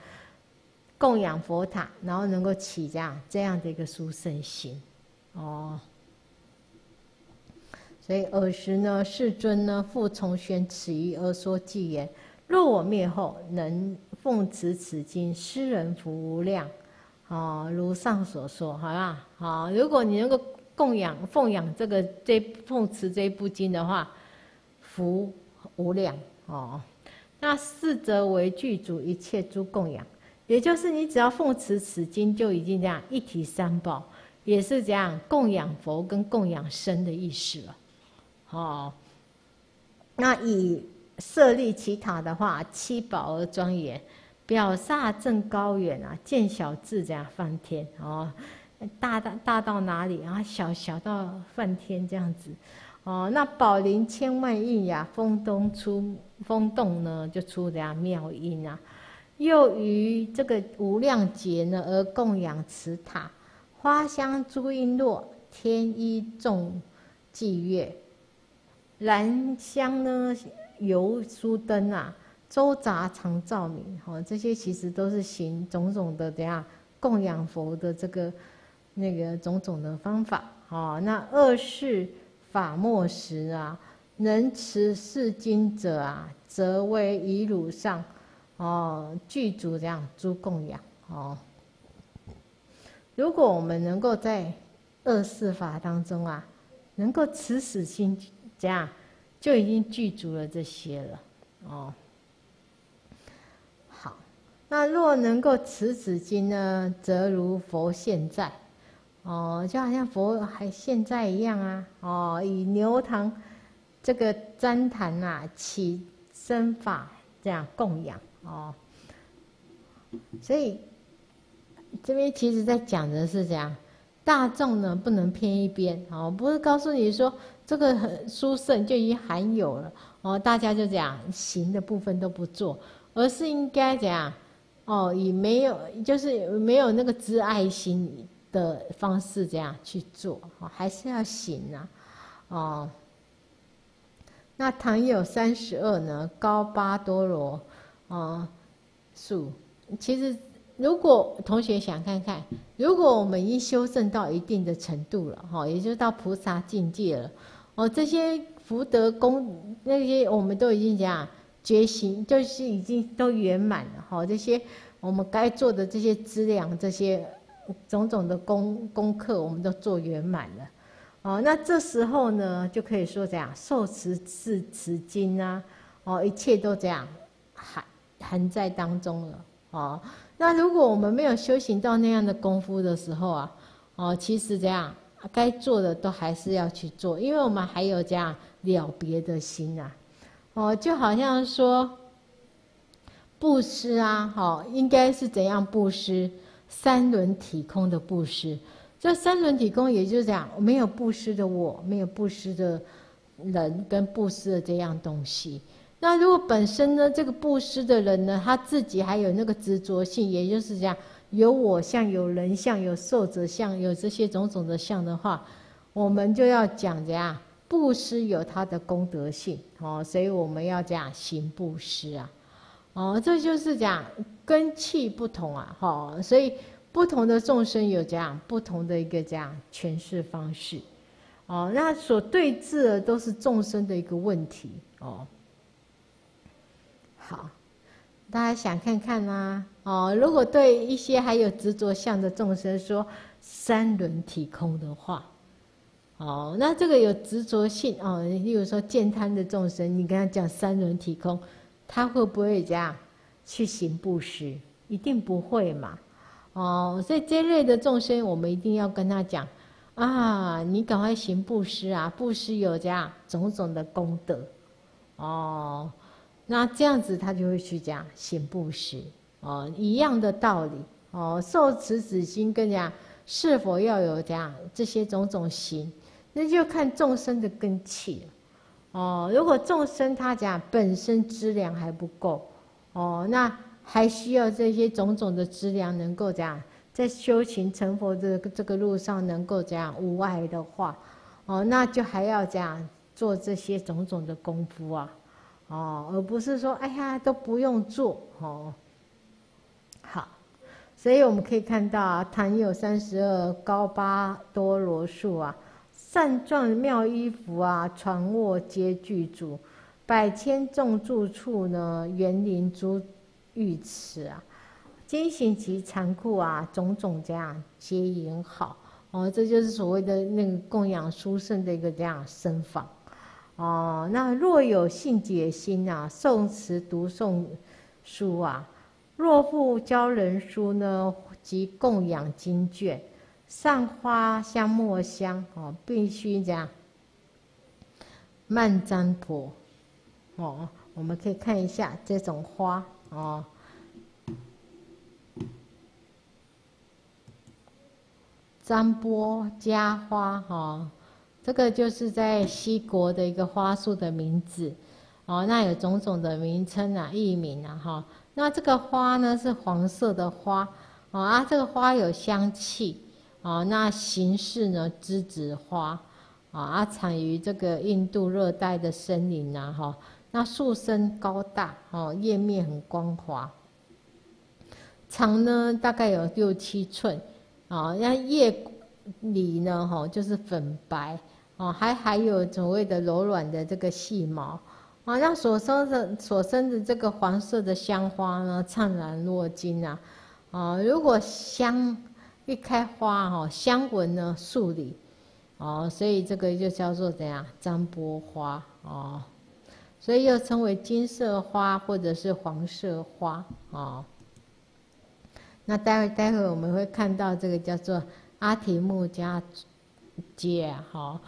供养佛塔，然后能够起这样这样的一个殊胜心，哦。所以尔时呢，世尊呢复从宣此意而说偈言：若我灭后，能奉持此经，施人福无量。哦，如上所说，好啦？好，如果你能够供养、奉养这个这奉持这部经的话，福无量哦。那四则为具足一切诸供养，也就是你只要奉持此经，就已经这样一体三宝，也是这样供养佛跟供养身的意思了。哦，那以设立其塔的话，七宝而庄严，表刹正高远啊，见小智这样梵天哦，大大大到哪里啊？小小到梵天这样子哦。那宝林千万亿呀，风动出风动呢，就出这样妙音啊。又于这个无量劫呢，而供养此塔，花香诸璎珞，天衣众伎乐。燃香呢，油酥灯啊，周杂常照明，哈，这些其实都是行种种的怎样供养佛的这个那个种种的方法，哦，那二是法末时啊，能持是经者啊，则为以汝上，哦，具足这样诸供养，哦，如果我们能够在二世法当中啊，能够持死心。这样就已经具足了这些了，哦。好，那若能够持此经呢，则如佛现在，哦，就好像佛还现在一样啊，哦，以牛堂这个旃檀啊起身法这样供养，哦。所以这边其实在讲的是这样，大众呢不能偏一边，哦，不是告诉你说。这个很殊胜就已经含有了哦，大家就这样行的部分都不做，而是应该怎样哦，以没有就是没有那个知爱心的方式这样去做哦，还是要行啊哦。那唐有三十二呢，高八多罗哦树，其实如果同学想看看，如果我们已经修正到一定的程度了哈，也就到菩萨境界了。哦，这些福德功那些我们都已经讲觉醒，就是已经都圆满了哈。这些我们该做的这些资粮，这些种种的功功课，我们都做圆满了。哦，那这时候呢，就可以说怎样受持是持经啊，哦，一切都这样含含在当中了。哦，那如果我们没有修行到那样的功夫的时候啊，哦，其实这样该做的都还是要去做，因为我们还有这样了别的心啊。哦，就好像说布施啊，好，应该是怎样布施？三轮体空的布施。这三轮体空，也就是讲，没有布施的我，没有布施的人跟布施的这样东西。那如果本身呢，这个布施的人呢，他自己还有那个执着性，也就是这样，有我相、有人相、有受者相、有这些种种的相的话，我们就要讲怎样？布施有它的功德性哦，所以我们要讲行布施啊，哦，这就是讲根气不同啊，哈，所以不同的众生有这样不同的一个这样诠释方式，哦，那所对峙的都是众生的一个问题哦。好，大家想看看啦，哦，如果对一些还有执着相的众生说三轮体空的话。哦，那这个有执着性哦，例如说见贪的众生，你跟他讲三轮体空，他会不会这样去行布施？一定不会嘛。哦，所以这类的众生，我们一定要跟他讲啊，你赶快行布施啊，布施有这样种种的功德。哦，那这样子他就会去讲行布施。哦，一样的道理。哦，受持子心跟讲是否要有这样这些种种行？那就看众生的根气了，哦，如果众生他讲本身资粮还不够，哦，那还需要这些种种的资粮能够这样在修行成佛的这个路上能够这样无碍的话，哦，那就还要这样做这些种种的功夫啊，哦，而不是说哎呀都不用做，哦，所以我们可以看到啊，坛有三十二高八多罗树啊。善状妙衣服啊，床卧皆具足，百千众住处呢，园林诸浴池啊，艰险及残酷啊，种种这样皆言好哦，这就是所谓的那个供养殊胜的一个这样身法哦。那若有信解心啊，诵持读诵书啊，若复教人书呢，即供养经卷。上花香墨香哦，必须这样慢占卜哦。我们可以看一下这种花哦，占卜加花哈，这个就是在西国的一个花束的名字哦。那有种种的名称啊，艺名啊哈。那这个花呢是黄色的花啊，这个花有香气。哦，那形式呢？栀子花，啊，啊，产于这个印度热带的森林呐，哈。那树身高大，哦，叶面很光滑，长呢大概有六七寸，啊，那叶里呢，哈，就是粉白，哦，还还有所谓的柔软的这个细毛，啊，那所生的所生的这个黄色的香花呢，灿然若金啊，啊，如果香。一开花哈，香闻呢数里，哦，所以这个就叫做怎样？占波花哦，所以又称为金色花或者是黄色花哦。那待会待会我们会看到这个叫做阿提木加阶哈，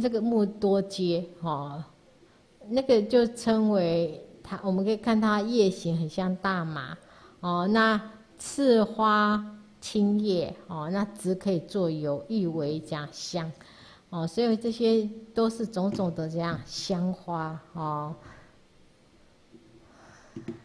这个木多阶哈，那个就称为它，我们可以看它叶形很像大麻哦，那刺花。青叶哦，那只可以做油，意为加香哦，所以这些都是种种的这样香花哦。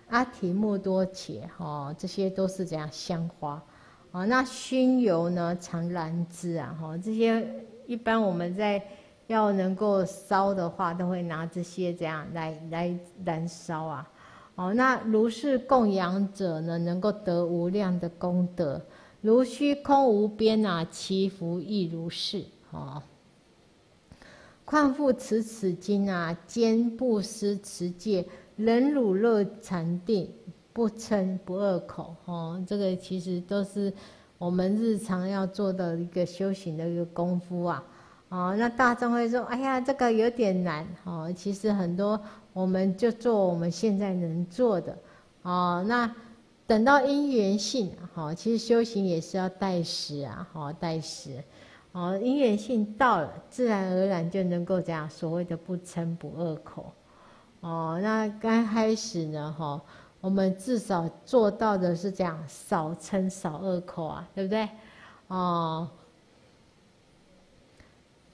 阿提莫多茄哦，这些都是这样香花哦。那熏油呢，常兰枝啊，哈，这些一般我们在要能够烧的话，都会拿这些这样来来燃烧啊。哦，那如是供养者呢，能够得无量的功德。如虚空无边啊，其福亦如是哦。况复此此经啊，兼不施持戒，忍辱乐禅定，不嗔不恶口，哦，这个其实都是我们日常要做的一个修行的一个功夫啊。哦，那大众会说，哎呀，这个有点难，哦，其实很多我们就做我们现在能做的，哦，那等到因缘性，好，其实修行也是要待时啊，好，待时，哦，因缘性到了，自然而然就能够讲所谓的不嗔不恶口，哦，那刚开始呢，哈，我们至少做到的是这样，少嗔少恶口啊，对不对？哦。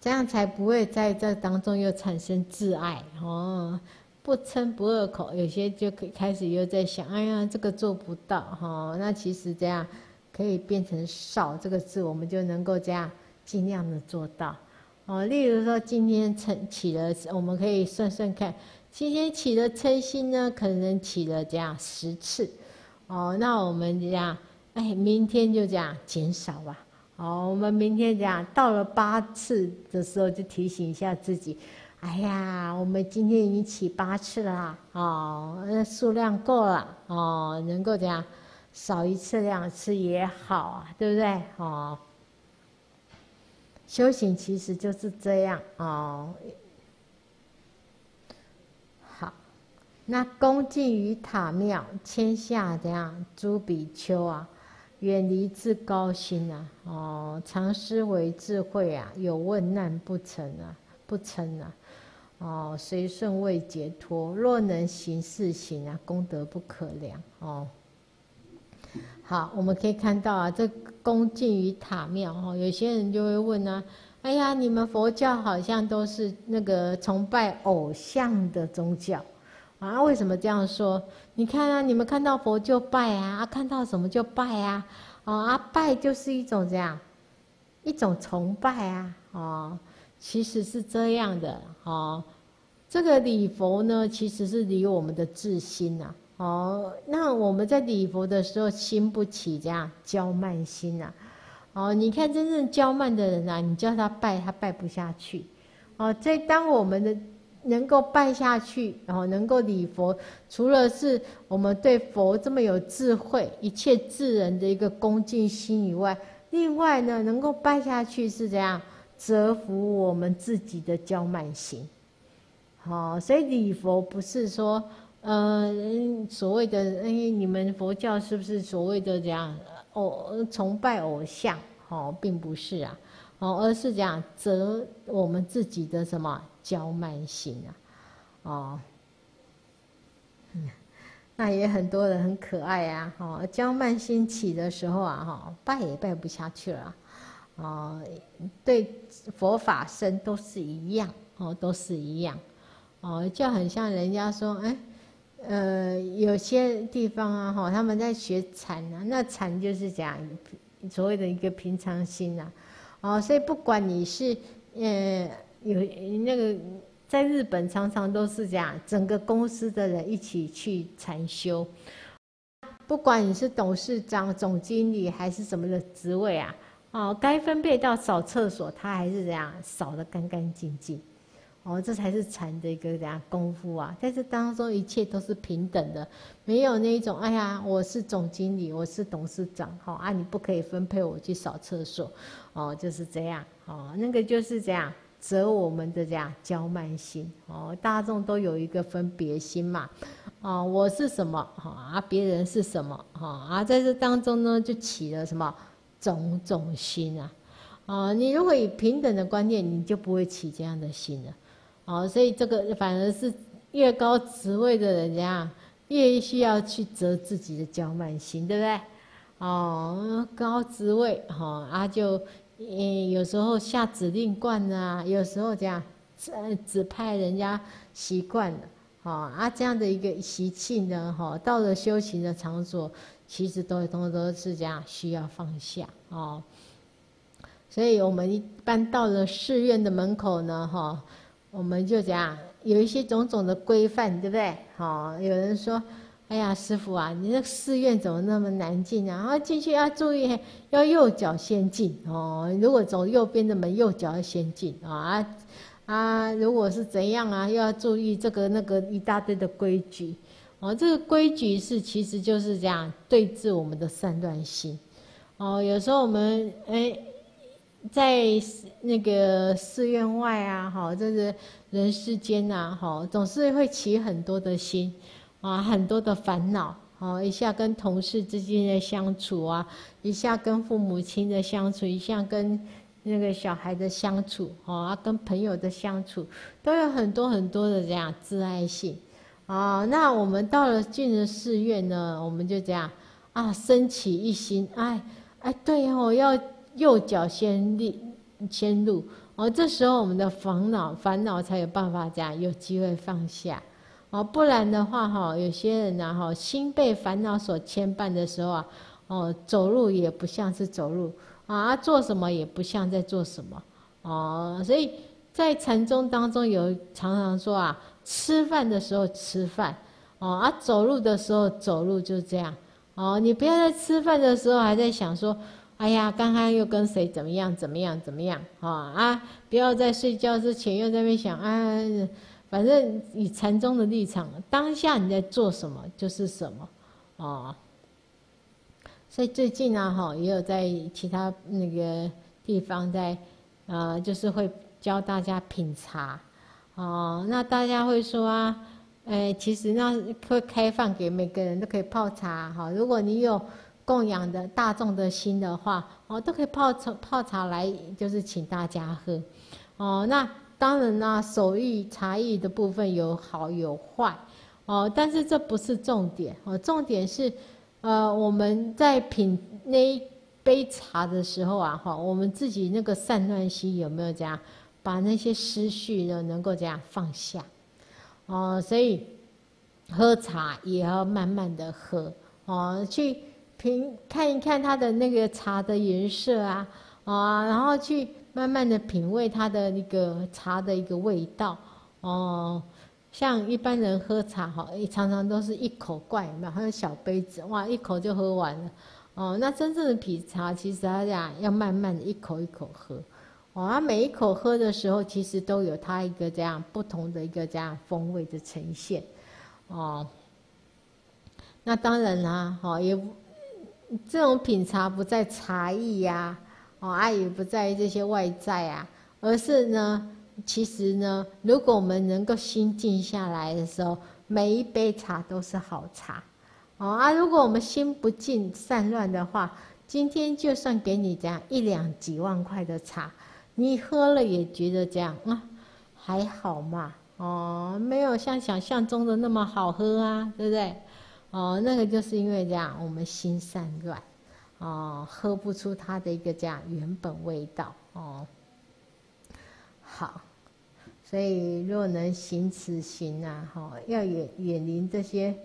这样才不会在这当中又产生自爱哦，不嗔不恶口，有些就可以开始又在想，哎呀，这个做不到哈。那其实这样可以变成少这个字，我们就能够这样尽量的做到哦。例如说，今天嗔起了，我们可以算算看，今天起了嗔心呢，可能起了这样十次哦。那我们这样，哎，明天就这样减少吧。好，我们明天讲到了八次的时候，就提醒一下自己。哎呀，我们今天已经起八次了，哦，那数量够了，哦，能够讲少一次两次也好啊，对不对？哦，修行其实就是这样哦。好，那恭敬于塔庙，天下这样诸比丘啊。远离自高心啊，哦，常思维智慧啊，有问难不成啊，不成啊，哦，随顺未解脱，若能行事行啊，功德不可量哦。好，我们可以看到啊，这恭敬于塔庙哦，有些人就会问啊，哎呀，你们佛教好像都是那个崇拜偶像的宗教。啊，为什么这样说？你看啊，你们看到佛就拜啊，看到什么就拜啊，哦，啊，拜就是一种这样，一种崇拜啊，哦，其实是这样的，哦，这个礼佛呢，其实是礼我们的自心呐，哦，那我们在礼佛的时候，心不起这样骄慢心呐，哦，你看真正骄慢的人啊，你叫他拜，他拜不下去，哦，在当我们的。能够拜下去，然后能够礼佛，除了是我们对佛这么有智慧、一切智人的一个恭敬心以外，另外呢，能够拜下去是这样折服我们自己的骄慢心。好，所以礼佛不是说，呃，所谓的哎，你们佛教是不是所谓的这样偶崇拜偶像？哦，并不是啊，哦，而是讲折我们自己的什么？娇慢心啊，哦，那也很多人很可爱啊，哈，娇慢心起的时候啊，哈，拜也拜不下去了，哦，对佛法僧都是一样，哦，都是一样，哦，就很像人家说，哎，呃，有些地方啊，哈，他们在学禅啊，那禅就是讲所谓的一个平常心啊，哦，所以不管你是，呃。有那个在日本常常都是这样，整个公司的人一起去禅修，不管你是董事长、总经理还是什么的职位啊，哦，该分配到扫厕所，他还是这样扫得干干净净，哦，这才是禅的一个这样功夫啊。在这当中，一切都是平等的，没有那一种，哎呀，我是总经理，我是董事长，好啊，你不可以分配我去扫厕所，哦，就是这样，哦，那个就是这样。则我们的这样骄慢心。哦，大众都有一个分别心嘛，哦，我是什么？哈啊，别人是什么？哈啊，在这当中呢，就起了什么种种心啊，啊，你如果以平等的观念，你就不会起这样的心了，哦，所以这个反而是越高职位的人家越需要去折自己的骄慢心，对不对？哦，高职位哈啊就。嗯，有时候下指令惯啊，有时候这样指指派人家习惯了，哦啊这样的一个习气呢，哈，到了修行的场所，其实都都都是这样需要放下哦。所以我们一般到了寺院的门口呢，哈，我们就讲有一些种种的规范，对不对？好，有人说。哎呀，师傅啊，你那寺院怎么那么难进啊？啊，进去要注意，要右脚先进哦。如果走右边的门，右脚要先进啊。啊，如果是怎样啊，又要注意这个那个一大堆的规矩。哦，这个规矩是其实就是这样对治我们的散乱心。哦，有时候我们哎，在那个寺院外啊，哈，就是人世间呐，哈，总是会起很多的心，啊，很多的烦恼。哦，一下跟同事之间的相处啊，一下跟父母亲的相处，一下跟那个小孩的相处，哦，啊跟朋友的相处，都有很多很多的这样自爱性。啊，那我们到了进了寺院呢，我们就这样啊，升起一心，哎哎，对哦，要右脚先立先入，哦，这时候我们的烦恼烦恼才有办法这样有机会放下，哦，不然的话哈，有些人呢哈，心被烦恼所牵绊的时候啊，哦，走路也不像是走路啊，做什么也不像在做什么，哦，所以在禅宗当中有常常说啊。吃饭的时候吃饭，哦啊，走路的时候走路，就这样，哦，你不要在吃饭的时候还在想说，哎呀，刚刚又跟谁怎么样怎么样怎么样，啊啊，不要在睡觉之前又在那想，啊，反正以禅宗的立场，当下你在做什么就是什么，哦，所以最近呢，哈，也有在其他那个地方在，呃，就是会教大家品茶。哦，那大家会说啊，哎，其实那会开放给每个人都可以泡茶哈。如果你有供养的大众的心的话，哦，都可以泡茶泡茶来，就是请大家喝。哦，那当然啦，手艺茶艺的部分有好有坏，哦，但是这不是重点哦，重点是，呃，我们在品那一杯茶的时候啊，哈，我们自己那个散乱心有没有这样？把那些思绪呢，能够这样放下，哦，所以喝茶也要慢慢的喝，哦，去品看一看它的那个茶的颜色啊，啊，然后去慢慢的品味它的那个茶的一个味道，哦，像一般人喝茶哈，常常都是一口灌，有没有？还有小杯子，哇，一口就喝完了，哦，那真正的品茶，其实它讲要慢慢的一口一口喝。哦，它每一口喝的时候，其实都有它一个这样不同的一个这样风味的呈现，哦。那当然啦，哦，也这种品茶不在茶艺呀，哦，啊也不在意这些外在啊，而是呢，其实呢，如果我们能够心静下来的时候，每一杯茶都是好茶，哦啊，如果我们心不静散乱的话，今天就算给你这样一两几万块的茶。你喝了也觉得这样啊，还好嘛，哦，没有像想象中的那么好喝啊，对不对？哦，那个就是因为这样，我们心散乱，哦，喝不出它的一个这样原本味道，哦。好，所以若能行此行啊，哈，要远远离这些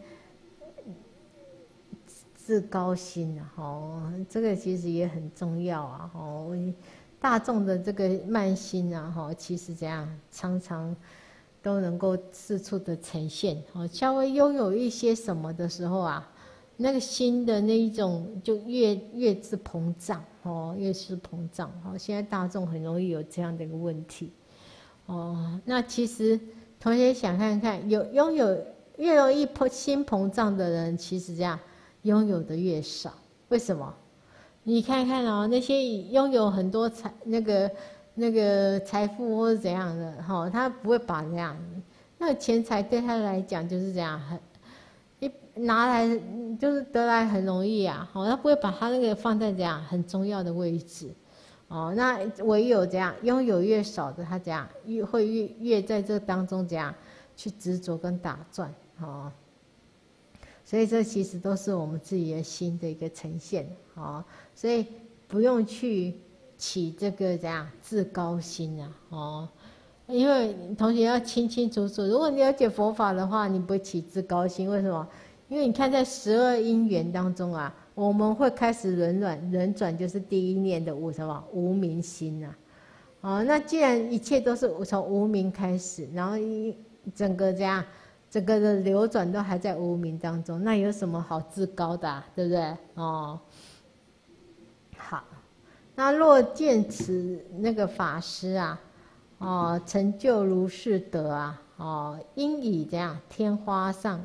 自高心啊，哈，这个其实也很重要啊，哦。大众的这个慢心啊，哈，其实这样常常都能够四处的呈现。哦，稍微拥有一些什么的时候啊，那个心的那一种就越越是膨胀，哦，越是膨胀。哦，现在大众很容易有这样的一个问题。哦，那其实同学想看看，有拥有越容易膨心膨胀的人，其实这样拥有的越少。为什么？你看看哦，那些拥有很多财那个那个财富或者怎样的哈，他不会把这样，那个钱财对他来讲就是这样很拿来就是得来很容易啊，好，他不会把他那个放在这样很重要的位置，哦，那唯有这样拥有越少的他这样越会越越在这当中这样去执着跟打转，哦。所以这其实都是我们自己的心的一个呈现，哦，所以不用去起这个怎样自高心啊，哦，因为同学要清清楚楚，如果你了解佛法的话，你不起自高心，为什么？因为你看在十二因缘当中啊，我们会开始轮转，轮转就是第一念的无什么无明心呐，哦，那既然一切都是从无明开始，然后一整个这样。整个的流转都还在无名当中，那有什么好自高的，啊对不对？哦，好，那若见此那个法师啊，哦，成就如是德啊，哦，应以这样天花上，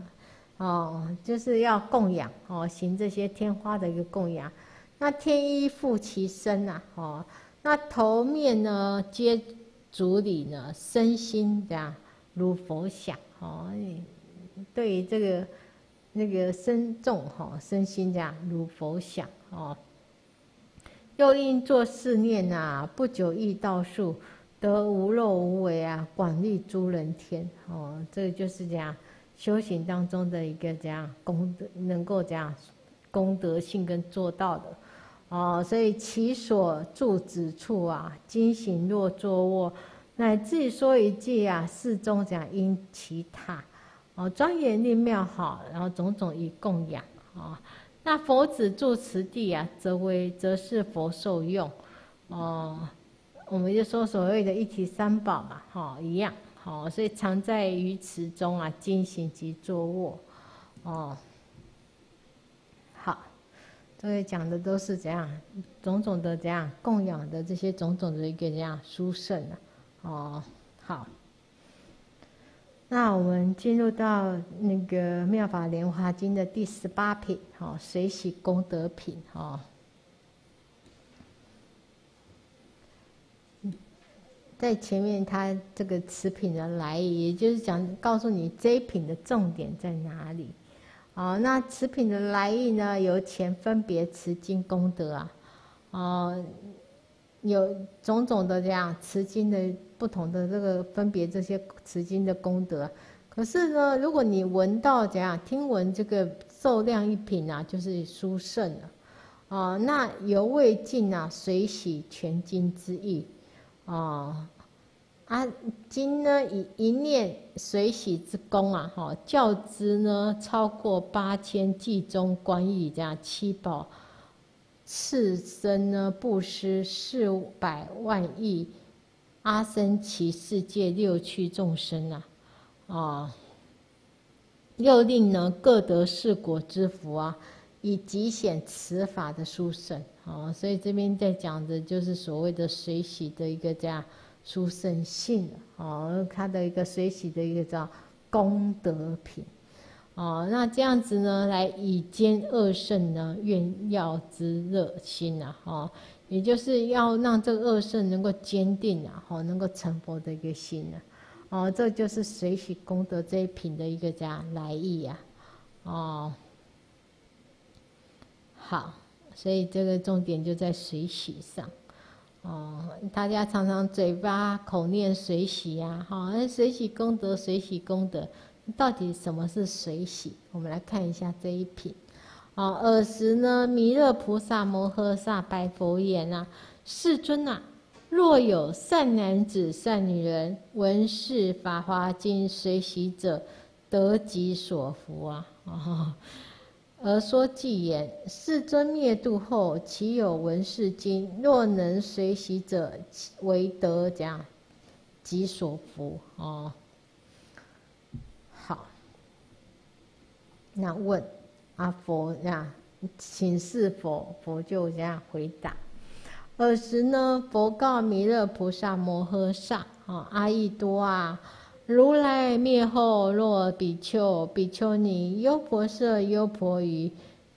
哦，就是要供养哦，行这些天花的一个供养。那天衣覆其身呐，哦，那头面呢皆足礼呢，身心这样如佛想，哦，对于这个那个身重哈，身心这样如佛想，哦。又因作是念呐，不久亦道树，得无漏无为啊，广利诸人天。哦，这个就是这样修行当中的一个这样功德，能够这样功德性跟做到的。哦，所以其所住之处啊，今行若坐卧，乃至说一句啊，世中讲因其他，哦，庄严力妙好，然后种种以供养啊。那佛子住此地啊，则为则是佛受用，哦，我们就说所谓的一体三宝嘛，哈，一样，好，所以常在于池中啊，精行及坐卧，哦，好，这个讲的都是怎样，种种的怎样供养的这些种种的一个怎样殊胜啊，哦，好。那我们进入到那个《妙法莲华经》的第十八品，哈，水洗功德品，哈。在前面，它这个词品的来意，也就是讲告诉你这一品的重点在哪里。哦，那词品的来意呢，由前分别词经功德啊，哦，有种种的这样词经的。不同的这个分别这些持经的功德，可是呢，如果你闻到怎样听闻这个受量一品啊，就是殊胜了，啊，那犹未尽啊，水洗全经之意，哦，啊经呢以一念水洗之功啊，哈，教之呢超过八千计中观义这样七宝，次生呢布施四百万亿。阿僧祇世界六趣众生啊，啊，又令呢各得四果之福啊，以极显此法的殊胜哦，所以这边在讲的就是所谓的水洗的一个这样殊胜性哦，它的一个水洗的一个叫功德品。哦，那这样子呢，来以兼二圣呢愿要之热心啊，哈。也就是要让这个恶圣能够坚定啊，好能够成佛的一个心啊，哦，这就是水洗功德这一品的一个这样来意呀，哦，好，所以这个重点就在水洗上，哦，大家常常嘴巴口念水洗呀，好，那水洗功德，水洗功德，到底什么是水洗？我们来看一下这一品。啊，尔时呢，弥勒菩萨摩诃萨白佛言啊：“世尊啊，若有善男子、善女人闻是法华经随喜者，得己所福啊！”啊，而说偈言：“世尊灭度后，岂有闻是经？若能随喜者，为得讲己所福哦！”好，那问。阿佛呀，请示佛，佛就这样回答。尔时呢，佛告弥勒菩萨摩诃萨：“啊，阿逸多啊，如来灭后，若比丘、比丘尼、优婆塞、优婆夷，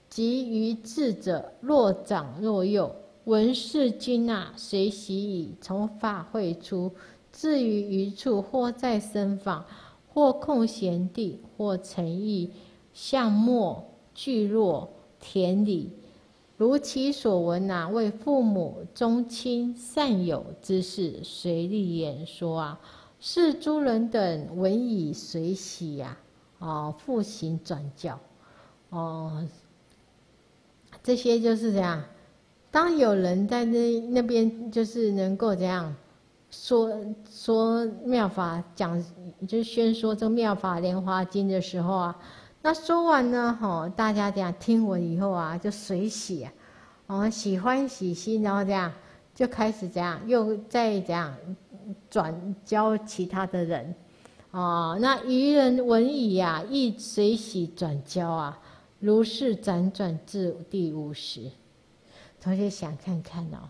及于智者，若长若幼，闻是经啊，随喜矣。从法会出，至于余处，或在僧房，或空闲地，或成意相莫。”聚落田里，如其所闻啊，为父母宗亲善友之事，随力演说啊。是诸人等闻以随喜呀，哦，复行转教，哦，这些就是这样。当有人在那那边，就是能够这样说说妙法，讲就宣说这个妙法莲华经的时候啊。那说完呢，吼，大家这样听闻以后啊，就随喜啊，哦，喜欢喜心，然后这样就开始这样，又再这样转交其他的人，哦，那愚人闻已呀，亦随喜转交啊，如是辗转至第五十。同学想看看哦，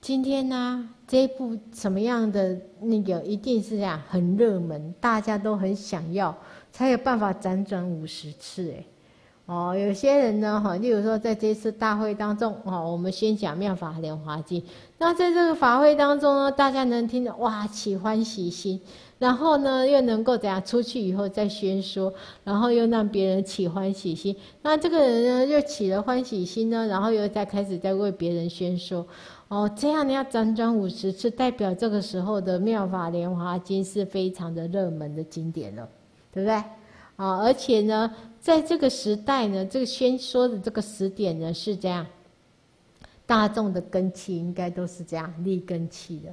今天呢，这部什么样的那个一定是这样很热门，大家都很想要，才有办法辗转五十次哎。哦，有些人呢，哈，例如说在这次大会当中，哦，我们先讲妙法莲华经，那在这个法会当中呢，大家能听到哇起欢喜心，然后呢又能够怎样出去以后再宣说，然后又让别人起欢喜心，那这个人呢又起了欢喜心呢，然后又再开始在为别人宣说。哦，这样你要辗转五十次，代表这个时候的《妙法莲华经》是非常的热门的经典了，对不对？啊，而且呢，在这个时代呢，这个宣说的这个时点呢是这样，大众的根气应该都是这样立根气的。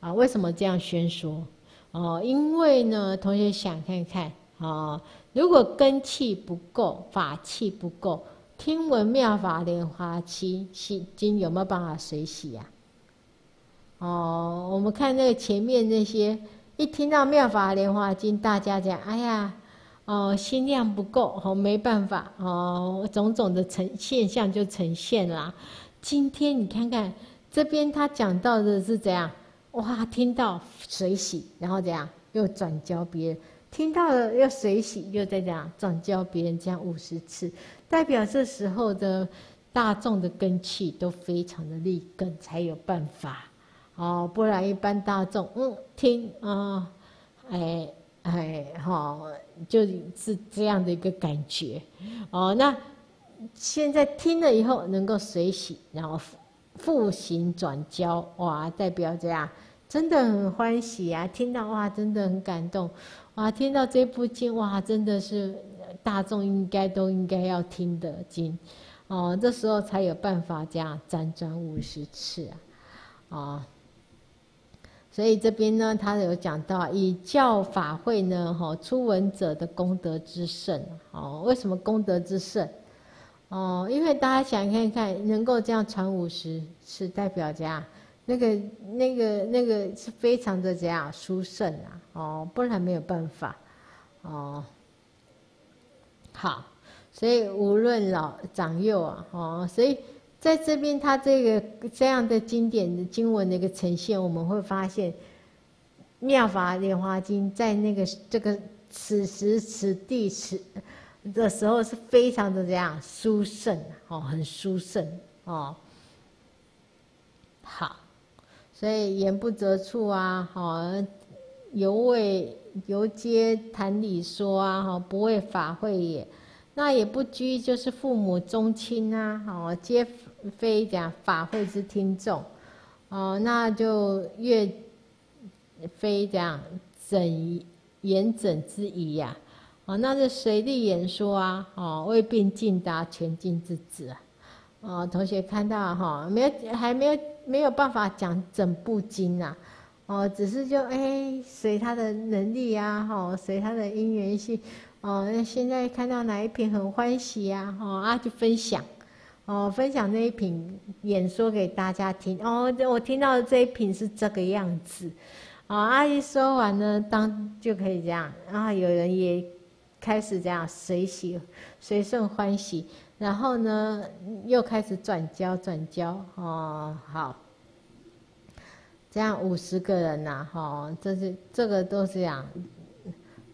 啊，为什么这样宣说？哦，因为呢，同学想看看啊，如果根气不够，法气不够。听闻妙法莲华经，洗经有没有办法水洗呀？哦，我们看那个前面那些，一听到妙法莲华经，大家讲，哎呀，哦，心量不够，哦，没办法，哦，种种的呈现象就呈现啦。今天你看看这边他讲到的是怎样？哇，听到水洗，然后怎样又转教别人，听到了又水洗，又再怎样转教别人，这样五十次。代表这时候的大众的根气都非常的立根，才有办法哦，不然一般大众嗯听啊，哎哎哈，就是这样的一个感觉哦。那现在听了以后能够随喜，然后复行转交，哇，代表这样真的很欢喜啊！听到哇，真的很感动哇！听到这部经哇，真的是。大众应该都应该要听的经，哦，这时候才有办法这样辗转五十次啊，啊，所以这边呢，他有讲到以教法会呢，哈，出闻者的功德之盛，哦，为什么功德之盛？哦，因为大家想看看，能够这样传五十是，代表这样，那个那个那个是非常的这样殊胜啊，哦，不然没有办法，哦。好，所以无论老长幼啊，哦，所以在这边他这个这样的经典的经文的一个呈现，我们会发现《妙法莲华经》在那个这个此时此地此的时候是非常的这样殊胜哦，很殊胜哦。好，所以言不择处啊，好，犹未。犹皆谈理说啊，哈，不为法会也。那也不拘，就是父母宗亲啊，哦，皆非讲法会之听众，哦，那就越非讲整言整之仪呀，哦，那是随力演说啊，哦，未必尽达全经之旨啊，哦，同学看到哈，没有，还没有没有办法讲整部经啊。哦，只是就哎，随他的能力啊，哈，随他的因缘性，哦，那现在看到哪一品很欢喜呀，哦，啊，就分享，哦，分享那一品演说给大家听，哦，我听到的这一品是这个样子，哦，阿姨说完呢，当就可以这样，然后有人也开始这样随喜随顺欢喜，然后呢，又开始转交转交，哦，好。这样五十个人呐，哈，这是这个都是这样。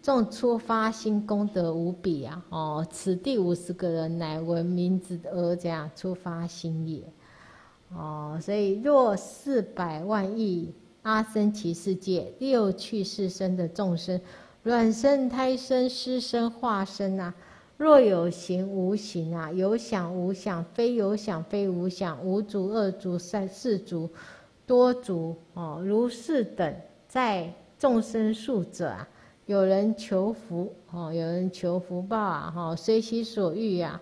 众出发心功德无比啊，哦，此地五十个人乃闻名字而这样出发心也，哦，所以若四百万亿阿僧祇世界六趣世生的众生，卵生、胎生、湿生、化生啊，若有形无形啊，有想无想，非有想非无想，无足二足三四足。多足哦，如是等在众生数者啊，有人求福哦，有人求福报啊，哈，随其所欲呀，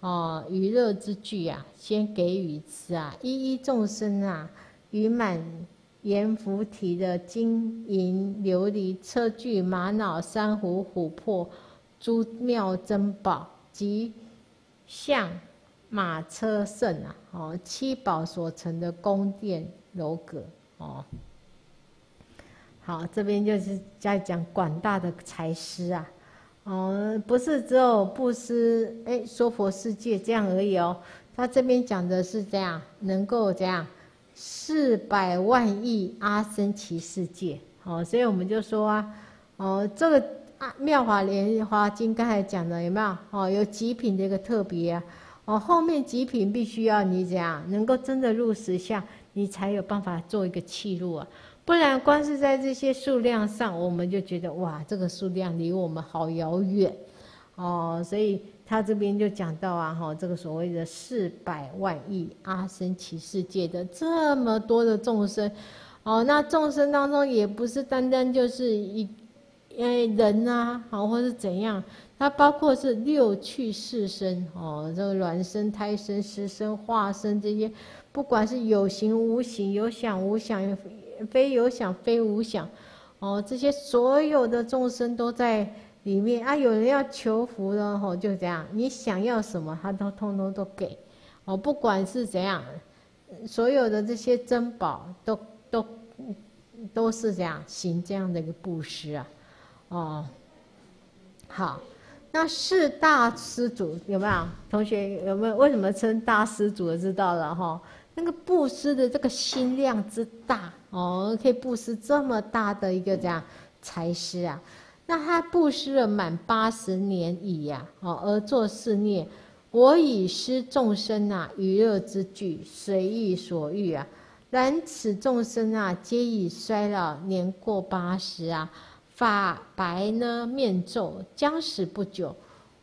哦，娱乐之具啊，先给予之啊，一一众生啊，于满阎浮提的金银琉璃车具玛瑙珊瑚琥珀诸妙珍宝及象马车胜啊，哦，七宝所成的宫殿。楼阁哦，好，这边就是在讲广大的财师啊，哦，不是只有布施，哎，说佛世界这样而已哦。他这边讲的是这样，能够这样四百万亿阿僧祇世界。哦，所以我们就说啊，哦，这个啊《妙法莲华经》刚才讲的有没有？哦，有极品的一个特别啊。哦，后面极品必须要你怎样，能够真的入实相，你才有办法做一个契入啊。不然，光是在这些数量上，我们就觉得哇，这个数量离我们好遥远。哦，所以他这边就讲到啊，哈，这个所谓的四百万亿阿僧祇世界的这么多的众生。哦，那众生当中也不是单单就是一，诶人呐，好或是怎样，它包括是六趣四身，哦，这个卵生、胎生、湿生、化生这些，不管是有形无形、有想无想、非有想非无想，哦，这些所有的众生都在里面啊。有人要求福的，吼，就这样，你想要什么，他都通通都给，哦，不管是怎样，所有的这些珍宝都。都都是这样行这样的一个布施啊，哦，好，那四大施主有没有同学有没有？为什么称大施主？知道了哈，那个布施的这个心量之大哦，可以布施这么大的一个这样财施啊，那他布施了满八十年矣呀，哦，而作是念：我以施众生啊，娱乐之具，随意所欲啊。然此众生啊，皆已衰老，年过八十啊，发白呢，面皱，将死不久。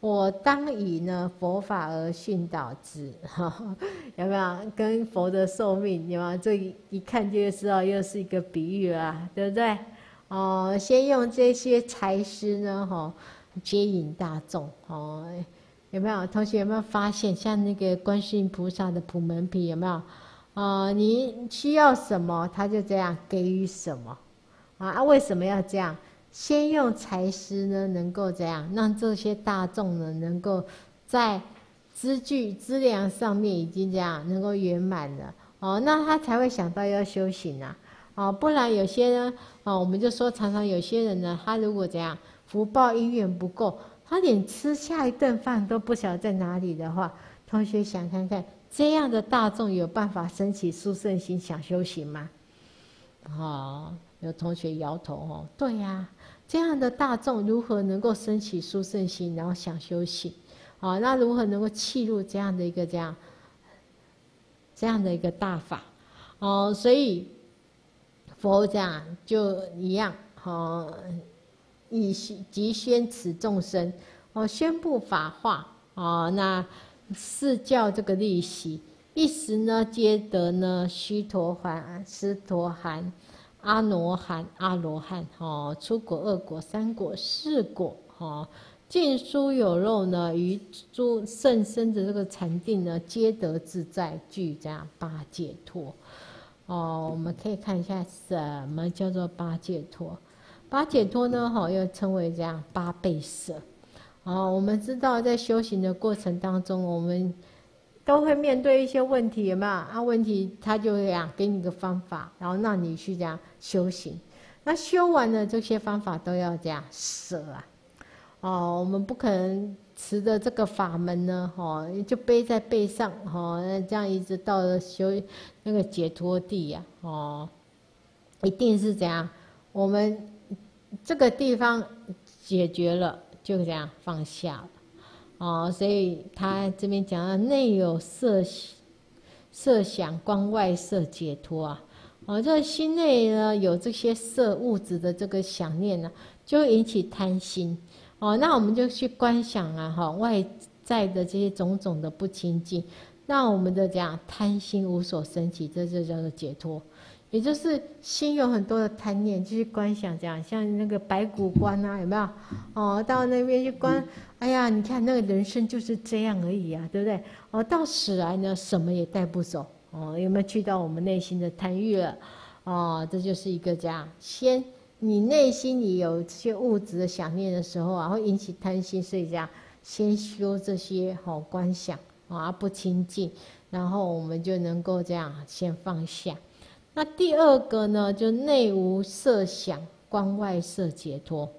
我当以呢佛法而训导之，有没有？跟佛的寿命有没有？这一看就知道又是一个比喻啊，对不对？哦，先用这些财施呢，哈，接引大众，哦，有没有？同学有没有发现，像那个观世音菩萨的普门品，有没有？啊，你需要什么，他就这样给予什么，啊，为什么要这样？先用财施呢，能够怎样让这些大众呢，能够在资具资粮上面已经这样能够圆满了，哦，那他才会想到要修行啊，哦，不然有些呢，哦，我们就说常常有些人呢，他如果这样福报因缘不够，他连吃下一顿饭都不晓得在哪里的话，同学想看看。这样的大众有办法升起殊胜心想修行吗？哦，有同学摇头哦。对呀，这样的大众如何能够升起殊胜心，然后想修行？啊，那如何能够契入这样的一个这样这样的一个大法？哦，所以佛讲就一样，哦，以即宣此众生，哦，宣布法化，哦，那。是教这个利息，一时呢，皆得呢须陀洹、斯陀含、阿罗汉、阿罗汉，哦，出果、二果、三果、四果，哦，尽书有肉呢，于诸甚深的这个禅定呢，皆得自在，具这样八解脱。哦，我们可以看一下什么叫做八解脱？八解脱呢，哈，又称为这样八倍舍。哦，我们知道在修行的过程当中，我们都会面对一些问题，有没有？啊，问题他就这样给你个方法，然后让你去这样修行。那修完了这些方法都要这样舍啊。哦，我们不可能持着这个法门呢，哦，就背在背上，哦，这样一直到了修那个解脱地呀，哦，一定是这样。我们这个地方解决了。就这样放下了，哦，所以他这边讲了内有色色想光外色解脱啊，哦，这心内呢有这些色物质的这个想念呢，就会引起贪心，哦，那我们就去观想啊，哈，外在的这些种种的不清净，让我们的这样贪心无所升起，这就叫做解脱。也就是心有很多的贪念，就是观想这样，像那个白骨观啊，有没有？哦，到那边去观，哎呀，你看那个人生就是这样而已啊，对不对？哦，到死来呢，什么也带不走。哦，有没有去到我们内心的贪欲了？哦，这就是一个这样，先你内心里有这些物质的想念的时候啊，会引起贪心，所以这样先修这些好观想啊，不清净，然后我们就能够这样先放下。那第二个呢，就内无色想，观外色解脱。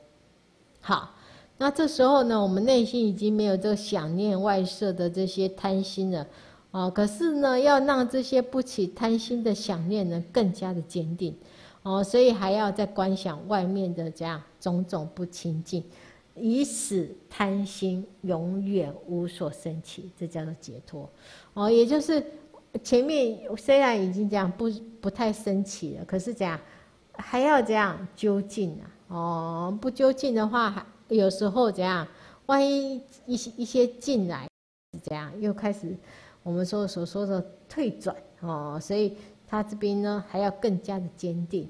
好，那这时候呢，我们内心已经没有这个想念外色的这些贪心了，哦，可是呢，要让这些不起贪心的想念呢，更加的坚定，哦，所以还要再观想外面的这样种种不清净，以使贪心永远无所生起，这叫做解脱，哦，也就是前面虽然已经这样不不太生起了，可是这样还要这样究竟啊，哦，不究竟的话，还有时候这样，万一一些一些进来，这样又开始。我们说所说的退转哦，所以他这边呢还要更加的坚定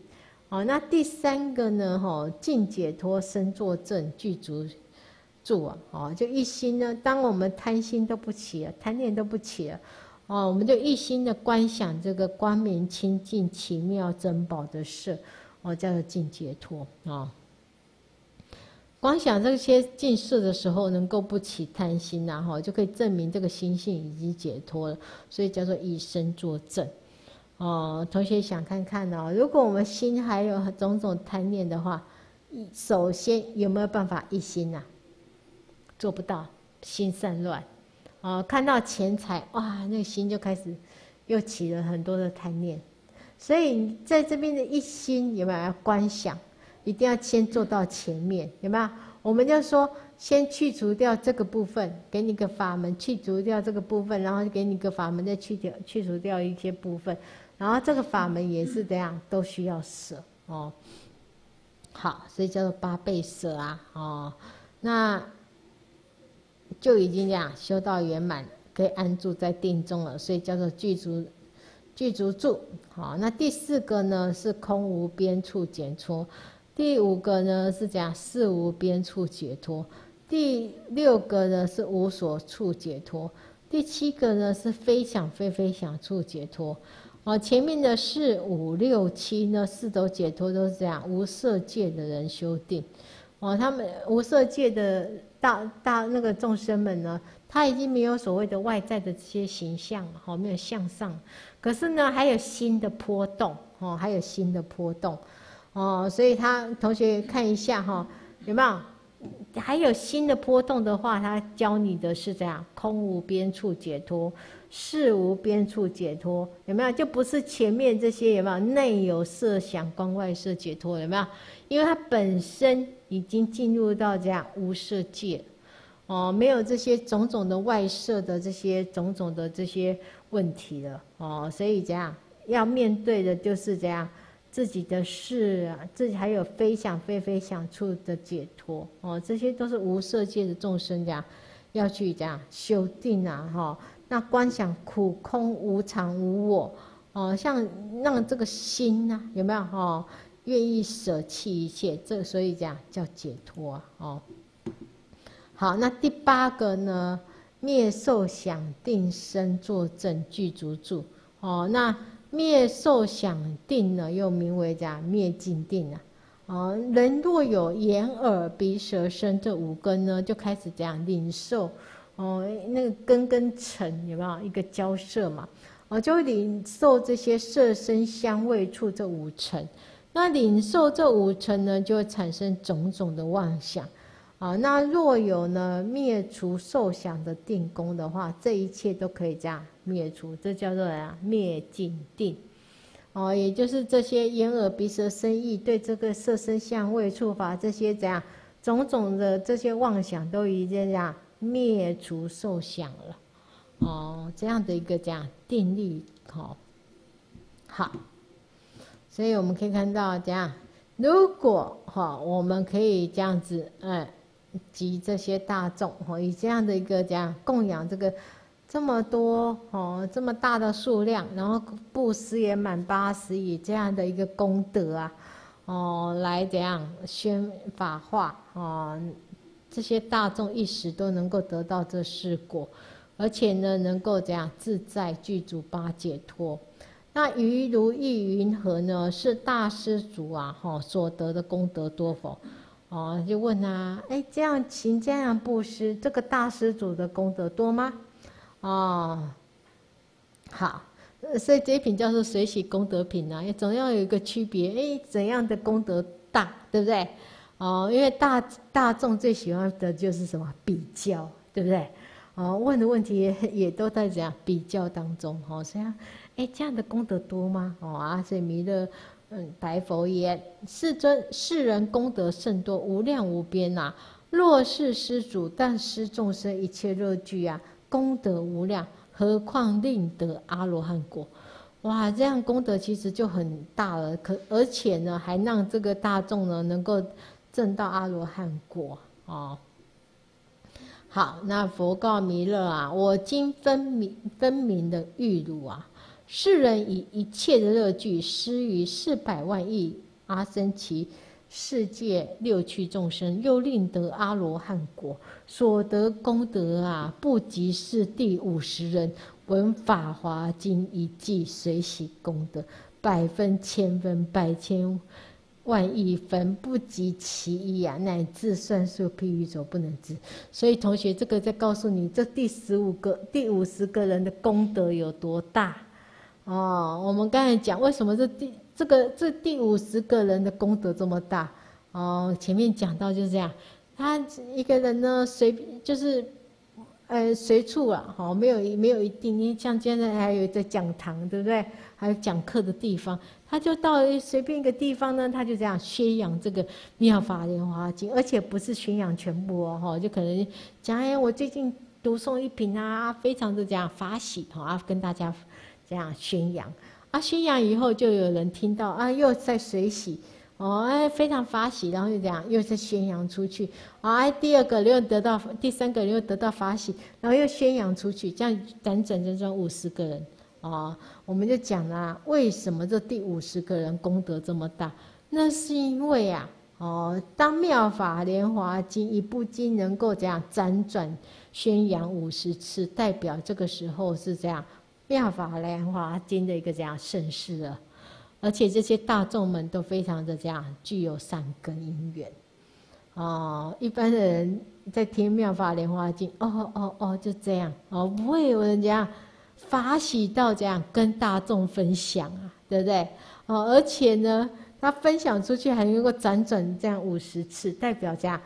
哦。那第三个呢，哈，尽解脱身作正具足住啊，哦，就一心呢，当我们贪心都不起了，贪念都不起了，哦，我们就一心的观想这个光明清净奇妙珍宝的事，哦，叫做净解脱啊。光想这些净事的时候，能够不起贪心呐，哈，就可以证明这个心性已经解脱了，所以叫做以身作证。哦，同学想看看哦，如果我们心还有种种贪念的话，首先有没有办法一心呐？做不到，心散乱。哦，看到钱财，哇，那个心就开始又起了很多的贪念。所以在这边的一心有没有要观想？一定要先做到前面，有没有？我们就说，先去除掉这个部分，给你个法门去除掉这个部分，然后给你个法门再去掉去除掉一些部分，然后这个法门也是这样，都需要舍哦。好，所以叫做八倍舍啊，哦，那就已经这样修到圆满，可以安住在定中了，所以叫做具足具足住。好，那第四个呢是空无边处解脱。第五个呢是讲事无边处解脱，第六个呢是无所处解脱，第七个呢是非想非非想处解脱。哦，前面的四五六七呢四种解脱都是这样，无色界的人修定。哦，他们无色界的大大那个众生们呢，他已经没有所谓的外在的这些形象，好没有向上，可是呢还有新的波动，哦，还有新的波动。哦，所以他同学看一下哈，有没有？还有新的波动的话，他教你的是这样：空无边处解脱，事无边处解脱，有没有？就不是前面这些有没有？内有色想光外色解脱有没有？因为它本身已经进入到这样无色界，哦，没有这些种种的外色的这些种种的这些问题了，哦，所以这样要面对的就是这样。自己的事啊，自己还有非想非非想处的解脱哦，这些都是无色界的众生这样要去这样修定啊哈。那观想苦空无常无我哦，像让这个心呐有没有哈，愿意舍弃一切，这所以讲叫解脱哦。好，那第八个呢，灭受想定身作证具足住哦，那。灭受想定呢，又名为讲灭尽定啊。哦，人若有眼耳鼻舌身这五根呢，就开始这样领受。哦，那个根跟尘有没有一个交涉嘛？哦，就领受这些色身香味触这五尘。那领受这五尘呢，就会产生种种的妄想。啊，那若有呢灭除受想的定功的话，这一切都可以这样灭除，这叫做啊灭尽定。哦，也就是这些眼耳鼻舌身意对这个色身相味触法这些怎样种种的这些妄想都已经这样灭除受想了。哦，这样的一个这样定力，好，好，所以我们可以看到这样，如果哈我们可以这样子，哎。及这些大众哦，以这样的一个这样供养这个这么多哦这么大的数量，然后布施也满八十亿这样的一个功德啊哦，来怎样宣法化哦，这些大众一时都能够得到这四果，而且呢能够怎样自在具足八解脱。那于如意云何呢？是大施主啊哈所得的功德多否？哦，就问啊，哎，这样行这样布施，这个大施主的功德多吗？哦，好，所以这一品叫做随喜功德品啊，也总要有一个区别，哎，怎样的功德大，对不对？哦，因为大大众最喜欢的就是什么比较，对不对？哦，问的问题也也都在怎样比较当中，哦，所以，哎，这样的功德多吗？哦啊，所以弥勒，嗯，白佛言：世尊，世人功德甚多，无量无边呐。若是施主，但施众生一切乐具啊，功德无量，何况令得阿罗汉果？哇，这样功德其实就很大了，可而且呢，还让这个大众呢能够证到阿罗汉果哦。好，那佛告弥勒啊，我今分明分明的欲汝啊，世人以一切的乐具施于四百万亿阿僧祇世界六趣众生，又令得阿罗汉果，所得功德啊，不及是第五十人闻法华经一记随喜功德，百分千分百千。万亿分不及其一呀，乃至算数譬喻所不能知。所以同学，这个在告诉你，这第十五个、第五十个人的功德有多大哦。我们刚才讲，为什么这第这个这第五十个人的功德这么大哦？前面讲到就是这样，他一个人呢，随就是。呃，随处啊，好，没有没有一定，因为像现在还有在讲堂，对不对？还有讲课的地方，他就到随便一个地方呢，他就这样宣扬这个《妙法莲华经》，而且不是宣扬全部哦，哈，就可能讲哎，我最近读诵一品啊，非常的这样法喜，哈，跟大家这样宣扬，啊，宣扬以后就有人听到啊，又在水洗。哦，哎，非常发喜，然后就这样，又是宣扬出去。哎，第二个又得到，第三个又得到发喜，然后又宣扬出去，这样整整整整五十个人。哦，我们就讲啦，为什么这第五十个人功德这么大？那是因为啊，哦，当妙法莲华经一部经能够这样辗转宣扬五十次，代表这个时候是这样妙法莲华经的一个这样盛世了。而且这些大众们都非常的这样具有善根因缘，哦，一般的人在听妙法莲花经，哦哦哦，就这样，哦，不会有人这样发喜到这样跟大众分享啊，对不对？哦，而且呢，他分享出去还能够辗转这样五十次，代表这样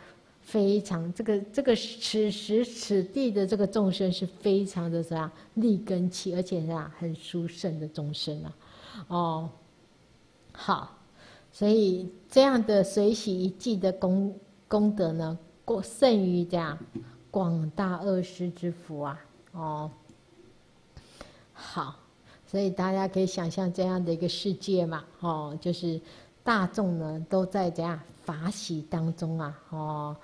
非常这个这个此时此地的这个众生是非常的啥立根器，而且这样很殊胜的众生啊，哦。好，所以这样的随喜一记的功功德呢，过胜于这样广大恶施之福啊！哦，好，所以大家可以想象这样的一个世界嘛，哦，就是大众呢都在这样法喜当中啊，哦。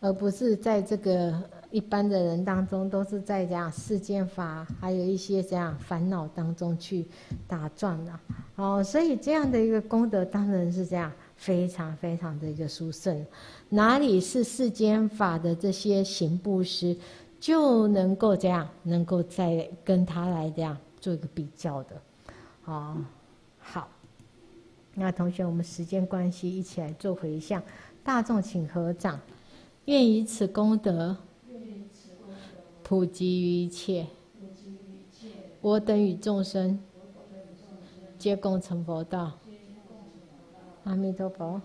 而不是在这个一般的人当中，都是在这样世间法，还有一些这样烦恼当中去打转啊。哦，所以这样的一个功德当然是这样非常非常的一个殊胜。哪里是世间法的这些行布施，就能够这样，能够再跟他来这样做一个比较的。哦，好，那同学，我们时间关系，一起来做回向。大众请合掌。愿以此功德，普及于一切，我等与众生，皆共成佛道。阿弥陀佛。